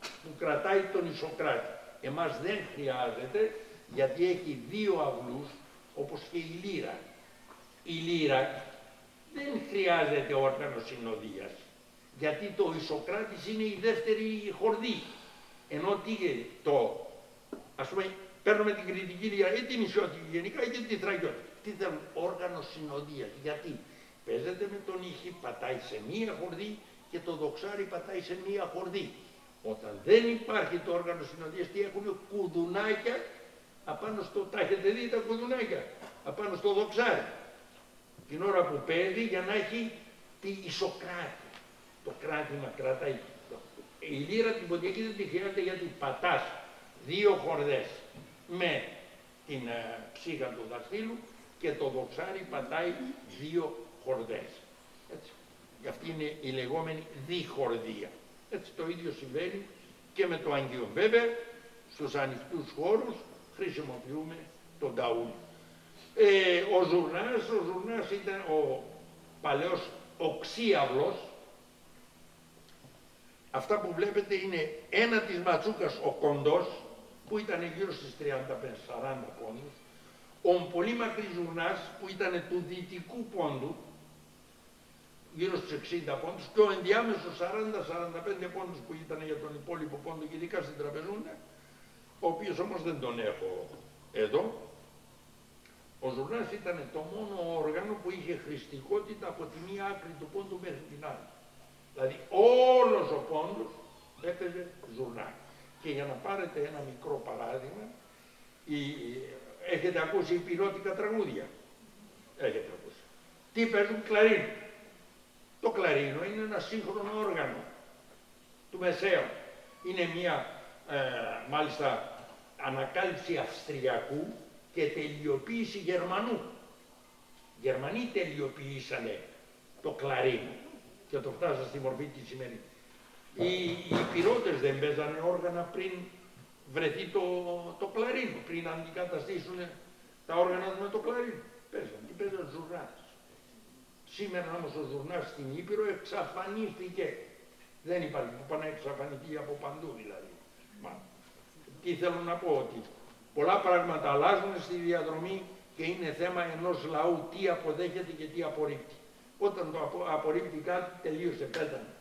που κρατάει τον Ισοκράτη. Εμάς δεν χρειάζεται γιατί έχει δύο αυλούς όπως και η λύρα. Η λύρα δεν χρειάζεται όργανο συνοδείας γιατί το Ισοκράτης είναι η δεύτερη χορδή. Ενώ τι το, ας πούμε, παίρνουμε την κριτική λύρα ή την ισιωτική γενικά ή την θραγιώτικη. Τι θέλουν, όργανο συνοδείας. Γιατί; Παίζεται με τον ήχη, πατάει σε μία χορδή και το δοξάρι πατάει σε μία χορδή. Όταν δεν υπάρχει το όργανο συνοδείας, τι έχουν κουδουνάκια απάνω στο, τα έχετε δει τα κουδουνάκια, απάνω στο δοξάρι. Την ώρα που παίζει για να έχει τη ισοκράτη. Το κράτημα κρατάει. Η λύρα την ποντιακή δεν τη χρειάζεται γιατί πατάς δύο χορδές με την ε, ψύχα του δαχτύλου και το δοξάρι πατάει δύο χορδές. Έτσι. Αυτή είναι η λεγόμενη διχορδία. Έτσι το ίδιο συμβαίνει και με το αγγείο. Βέβαια, στους ανοιχτούς χώρους χρησιμοποιούμε τον ταούλ. Ε, ο Ζουρνάς, ο Ζουρνάς ήταν ο παλαιός οξύαυλος. Αυτά που βλέπετε είναι ένα της Ματσούκας ο κοντός, που ήταν γύρω στις 35-40 πόντους, ο πολύ μακρύς Ζουρνάς που ήταν του δυτικού πόντου, γύρω στους 60 πόντους και ο ενδιάμεσος 40-45 πόντους που ήταν για τον υπόλοιπο πόντο και ειδικά στην τραπεζούνα, ο οποίος όμως δεν τον έχω εδώ. Ο Ζουρνάς ήταν το μόνο όργανο που είχε χρηστικότητα από τη μία άκρη του πόντου μέχρι την άλλη. Δηλαδή όλος ο πόντος έπαιζε Ζουρνά. Και για να πάρετε ένα μικρό παράδειγμα, η, έχετε ακούσει υπηρώτικα τραγούδια; Έχετε ακούσει. Τι παίζουν κλαρίνο. Το κλαρίνο είναι ένα σύγχρονο όργανο του Μεσαίου. Είναι μια ε, μάλιστα ανακάλυψη Αυστριακού και τελειοποίηση Γερμανού. Γερμανοί τελειοποιήσανε το κλαρίνο και το φτάσανε στη μορφή της σημερινής. Οι, οι πυρότες δεν παίζανε όργανα πριν βρεθεί το, το κλαρίνο, πριν αντικαταστήσουν τα όργανα με το κλαρίνο. Παίζανε, τι παίζανε ζουρνάς. Σήμερα όμως ο ζουρνάς στην Ήπειρο εξαφανίστηκε. Δεν υπάρχει που πάνε να εξαφανιστεί από παντού δηλαδή. Μα, τι θέλω να πω, ότι πολλά πράγματα αλλάζουν στη διαδρομή και είναι θέμα ενός λαού τι αποδέχεται και τι απορρίπτει. Όταν το απο, απορρίπτει κάτι τελείωσε, πέθανε.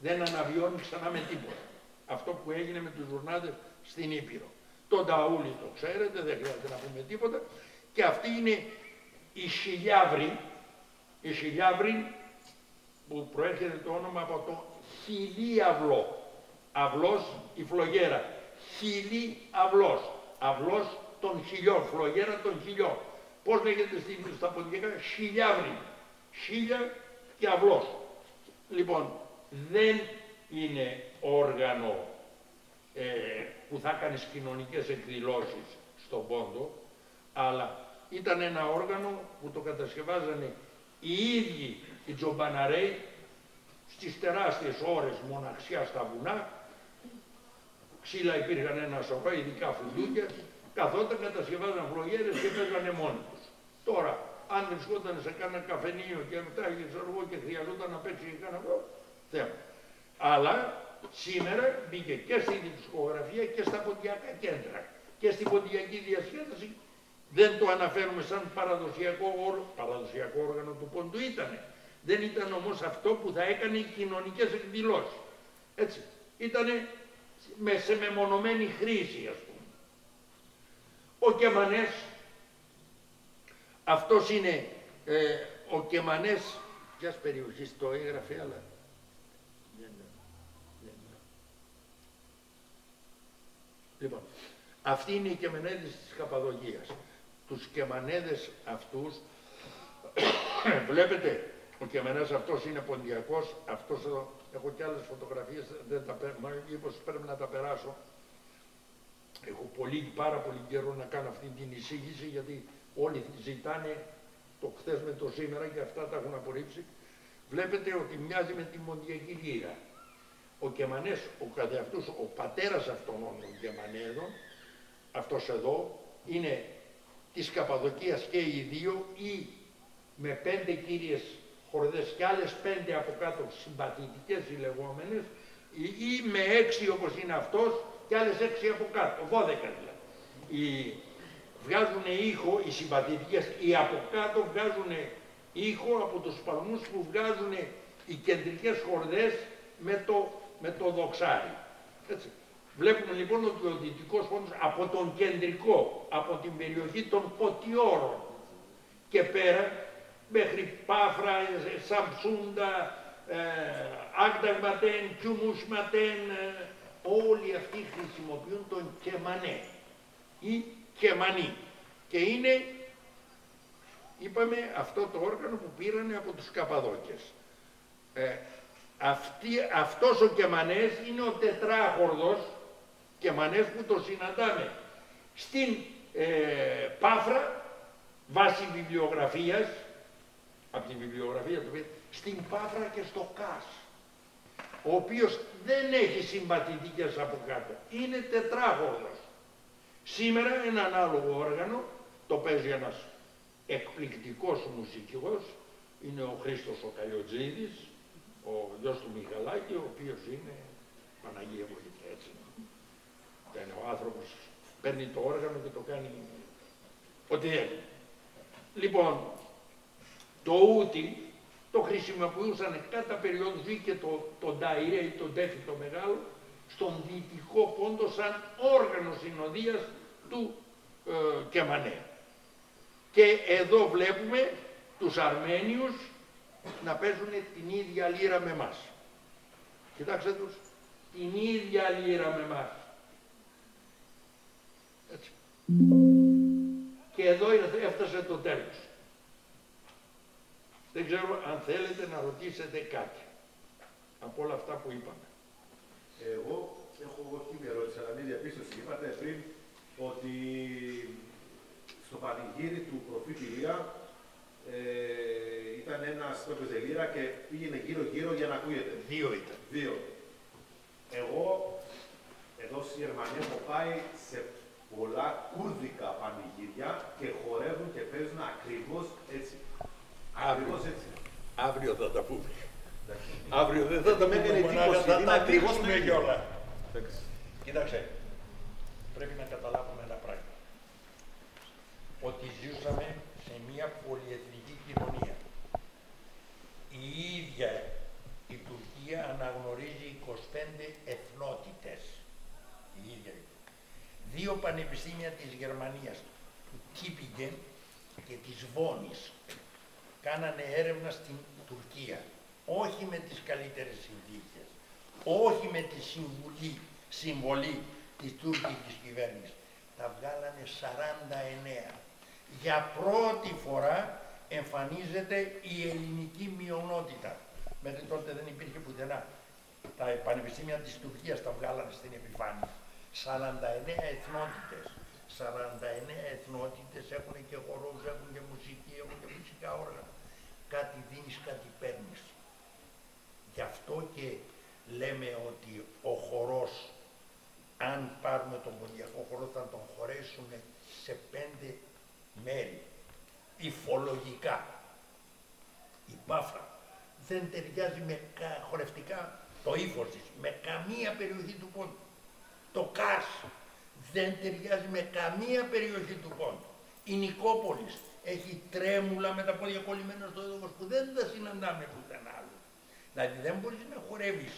Δεν αναβιώνει ξανά με τίποτα. Αυτό που έγινε με τους ζουρνάδες στην Ήπειρο. Τον Ταούλη το ξέρετε, δεν χρειάζεται να πούμε τίποτα. Και αυτή είναι η χιλιάβρη, η χιλιάβρη που προέρχεται το όνομα από το χιλίαυλο. Αυλός η φλογέρα. Χιλί αυλός. Αυλός των χιλιών, φλογέρα των χιλιών. Πώς λέγεται στην, στα ποντιακά, χιλιάβρη. Χίλια και αυλός. Λοιπόν, δεν είναι όργανο ε, που θα κάνεις κοινωνικές εκδηλώσεις στον πόντο, αλλά ήταν ένα όργανο που το κατασκευάζανε οι ίδιοι οι τζομπαναρέοι στις τεράστιες ώρες μοναξιά στα βουνά, ξύλα υπήρχαν ένα σοφά, ειδικά φουντούκια, καθόταν, κατασκευάζαν φλογέρες και παίζανε μόνοι τους. Τώρα, αν βρισκόταν σε κάνα καφενείο και μετά εγώ και χρειαζόταν να παίξει και κάνα θέμα. Αλλά σήμερα μπήκε και στη δισκογραφία και στα ποντιακά κέντρα και στην ποντιακή διασκέδαση δεν το αναφέρουμε σαν παραδοσιακό, παραδοσιακό όργανο του πόντου ήτανε. Δεν ήταν όμως αυτό που θα έκανε οι κοινωνικές εκδηλώσεις. Έτσι. Ήτανε με, σε μεμονωμένη χρήση ας πούμε. Ο Κεμανές αυτός είναι ε, ο Κεμανές ποιας περιοχής το έγραφε, αλλά δεν, δεν. Λοιπόν, αυτή είναι η Κεμενέδης της Καπαδογίας. Τους Κεμανέδες αυτούς, βλέπετε, ο Κεμενές αυτός είναι ποντιακός, αυτός εδώ, έχω και άλλες φωτογραφίες, δεν τα, μήπως πρέπει να τα περάσω. Έχω πολύ, πάρα πολύ καιρό να κάνω αυτή την εισήγηση, γιατί όλοι ζητάνε το χθες με το σήμερα και αυτά τα έχουν απορρίψει. Βλέπετε ότι μοιάζει με τη Μοντιακή Λύρα. Ο Κεμανές, ο καθεαυτούς, ο πατέρας αυτών των Κεμανέδων, αυτός εδώ, είναι της Καπαδοκίας και οι δύο ή με πέντε κύριες χορδές και άλλες πέντε από κάτω συμπαθητικές οι λεγόμενες ή, με έξι όπως είναι αυτός και άλλες έξι από κάτω, δώδεκα δηλαδή. Οι, βγάζουν ήχο, οι συμπαθητικές, οι από κάτω βγάζουν ήχο από τους παλμούς που βγάζουν οι κεντρικές χορδές με το, με το δοξάρι. Έτσι. Βλέπουμε λοιπόν ότι ο δυτικός πόντος από τον κεντρικό, από την περιοχή των ποτιόρων και πέρα μέχρι Πάφρα, Σαμψούντα, ε, Άγδαγματέν, Κιουμουσματέν, ε, όλοι αυτοί χρησιμοποιούν τον κεμανέ ή κεμανί. Και είναι, είπαμε, αυτό το όργανο που πήρανε από τους Καπαδόκες. Ε, αυτή, αυτός ο κεμανές είναι ο τετράχορδος κεμανές που το συναντάμε στην ε, Πάφρα, βάσει βιβλιογραφίας, από τη βιβλιογραφία του στην Πάφρα και στο ΚΑΣ, ο οποίος δεν έχει συμπατητικές από κάτω, είναι τετράχορδος. Σήμερα ένα ανάλογο όργανο, το παίζει ένας εκπληκτικός μουσικός, είναι ο Χρήστος ο Καλιοτζίδης, ο γιος του Μιχαλάκη, ο οποίος είναι Παναγία Βοήθεια, έτσι. Είναι ο άνθρωπος, παίρνει το όργανο και το κάνει ό,τι θέλει. Λοιπόν, το ούτι το χρησιμοποιούσαν κατά περιόδους ή και το, το νταϊρέ ή το ντέφι το μεγάλο στον δυτικό πόντο σαν όργανο συνοδείας του ε, Κεμανέ. Και εδώ βλέπουμε τους Αρμένιους να παίζουν την ίδια λύρα με μας. Κοιτάξτε τους, την ίδια λύρα με μας. Έτσι. Και εδώ έφτασε το τέλος. Δεν ξέρω αν θέλετε να ρωτήσετε κάτι από όλα αυτά που είπαμε. Εγώ έχω όχι μια ερώτηση, αλλά μια διαπίστωση. Είπατε πριν ότι στο πανηγύρι του προφήτη Ηλία ε, ήταν ένας που λύρα και πήγαινε γύρω-γύρω για να ακούγεται. Δύο ήταν. Δύο. Εγώ εδώ στη Γερμανία έχω πάει σε πολλά κουρδικά πανηγύρια και χορεύουν και παίζουν ακριβώς έτσι. Αύριο. Αύριο θα τα πούμε. Αύριο δεν θα τα πούμε εντύπωση. Θα τα δείξουμε κιόλα. Κοίταξε, πρέπει να καταλάβουμε ένα πράγμα. Ότι ζούσαμε σε μια πολυεθνική κοινωνία. Η ίδια η Τουρκία αναγνωρίζει 25 εθνότητες. Η ίδια. Δύο πανεπιστήμια της Γερμανίας, του Τίπιγκεν και της Βόνης, κάνανε έρευνα στην Τουρκία. Όχι με τις καλύτερες συνθήκες, όχι με τη συμβουλή, συμβολή της τουρκικής κυβέρνησης. Τα βγάλανε 49. Για πρώτη φορά εμφανίζεται η ελληνική μειονότητα. Μέχρι τότε δεν υπήρχε πουθενά. Τα πανεπιστήμια της Τουρκίας τα βγάλανε στην επιφάνεια. 49 εθνότητες. 49 εθνότητες έχουν και χορούς, έχουν και μουσική, έχουν και μουσικά όργανα κάτι δίνεις, κάτι παίρνεις. Γι' αυτό και λέμε ότι ο χορός, αν πάρουμε τον ποντιακό χορό, θα τον χωρέσουμε σε πέντε μέρη, υφολογικά. Η πάφρα δεν ταιριάζει με χορευτικά το ύφος της, με καμία περιοχή του πόντου. Το Κάρς δεν ταιριάζει με καμία περιοχή του πόντου. Η Νικόπολης έχει τρέμουλα με τα πόδια κολλημένα στο έδαφος που δεν τα συναντάμε πουθενά άλλο. Δηλαδή δεν μπορείς να χορεύεις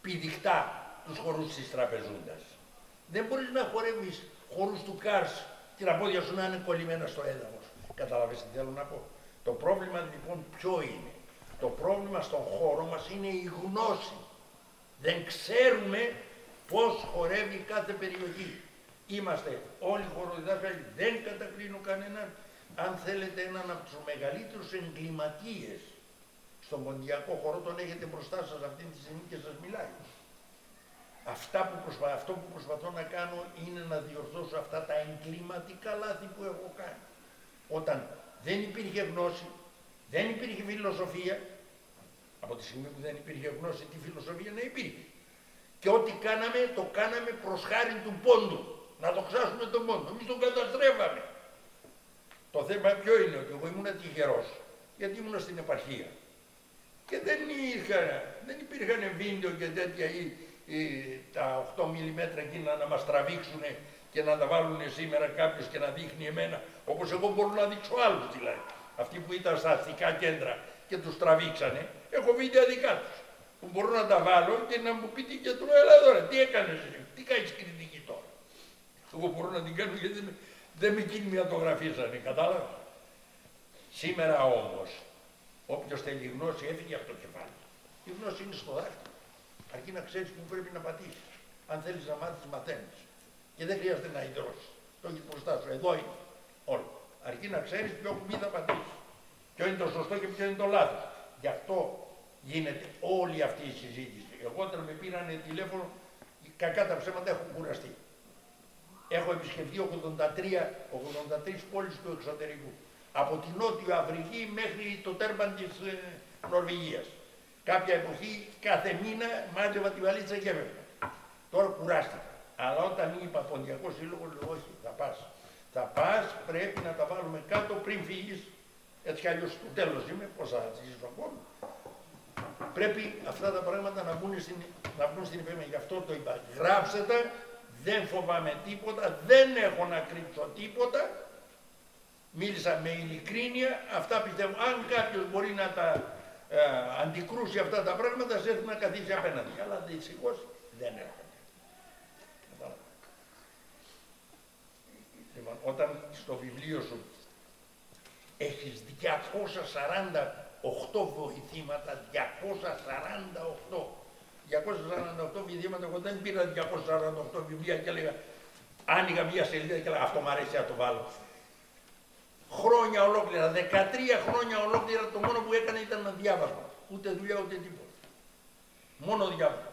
πηδικτά τους χορούς της τραπεζούντας. Δεν μπορείς να χορεύεις χορούς του Κάρς και τα πόδια σου να είναι κολλημένα στο έδαφος. Καταλαβες τι θέλω να πω. Το πρόβλημα λοιπόν ποιο είναι; Το πρόβλημα στον χώρο μας είναι η γνώση. Δεν ξέρουμε πώς χορεύει κάθε περιοχή. Είμαστε όλοι χωροδιδάσκαλοι, δεν κατακρίνω κανέναν. Αν θέλετε έναν από τους μεγαλύτερους εγκληματίες στον ποντιακό χώρο τον έχετε μπροστά σας αυτή τη στιγμή και σας μιλάει. Αυτά που προσπα... Αυτό που προσπαθώ να κάνω είναι να διορθώσω αυτά τα εγκληματικά λάθη που έχω κάνει. Όταν δεν υπήρχε γνώση, δεν υπήρχε φιλοσοφία, από τη στιγμή που δεν υπήρχε γνώση, τι φιλοσοφία να υπήρχε. Και ό,τι κάναμε, το κάναμε προς χάρη του πόντου. Να το ξάσουμε τον πόντο. Εμείς τον καταστρέφαμε. Το θέμα ποιο είναι, ότι εγώ ήμουν τυχερός, γιατί ήμουν στην επαρχία. Και δεν, είχα, δεν υπήρχαν βίντεο και τέτοια ή, ή τα 8 μιλιμέτρα εκείνα να μας τραβήξουν και να τα βάλουν σήμερα κάποιος και να δείχνει εμένα, όπως εγώ μπορώ να δείξω άλλους δηλαδή. Αυτοί που ήταν στα αστικά κέντρα και τους τραβήξανε, έχω βίντεο δικά τους. Που μπορώ να τα βάλω και να μου πει και του έλα εδώ τι έκανες εσύ, τι κάνεις κριτική τώρα. Εγώ μπορώ να την κάνω γιατί δεν, δεν με κινηματογραφίζανε, κατάλαβα. Σήμερα όμως, όποιος θέλει γνώση έφυγε από το κεφάλι. Η γνώση είναι στο δάχτυλο. Αρκεί να ξέρεις που πρέπει να πατήσεις. Αν θέλεις να μάθεις, μαθαίνεις. Και δεν χρειάζεται να ιδρώσεις. Το έχεις μπροστά σου. Εδώ είναι όλο. Αρκεί να ξέρεις ποιο κουμπί θα πατήσεις. Ποιο είναι το σωστό και ποιο είναι το λάθος. Γι' αυτό γίνεται όλη αυτή η συζήτηση. Εγώ όταν με πήραν τηλέφωνο, κακά τα ψέματα έχω κουραστεί. Έχω επισκεφτεί 83, 83 πόλεις του εξωτερικού. Από την Νότια Αφρική μέχρι το τέρμαν της ε, Νορβηγίας. Κάποια εποχή κάθε μήνα μάζευα τη βαλίτσα και έβγαινα. Τώρα κουράστηκα. Αλλά όταν είπα ποντιακός σύλλογος, λέω όχι, θα πας. Θα πας, πρέπει να τα βάλουμε κάτω πριν φύγεις. Έτσι κι αλλιώς στο τέλος είμαι, πώς θα ζήσω ακόμα. Πρέπει αυτά τα πράγματα να μπουν στην, να μπουν στην υπέρμη. Γι' αυτό το είπα. Γράψτε τα, δεν φοβάμαι τίποτα, δεν έχω να κρύψω τίποτα. Μίλησα με ειλικρίνεια, αυτά πιστεύω. Αν κάποιος μπορεί να τα ε, αντικρούσει αυτά τα πράγματα, σε έρθει να καθίσει απέναντι. Αλλά δυστυχώς δεν έχω. Λοιπόν, όταν στο βιβλίο σου έχεις 248 βοηθήματα, 248. 248 βιβλήματα, εγώ δεν πήρα 248 βιβλία και έλεγα, άνοιγα μία σελίδα και έλεγα αυτό μου αρέσει να το βάλω. Χρόνια ολόκληρα, 13 χρόνια ολόκληρα το μόνο που έκανε ήταν ένα διάβασμα. Ούτε δουλειά ούτε τίποτα. Μόνο διάβασμα.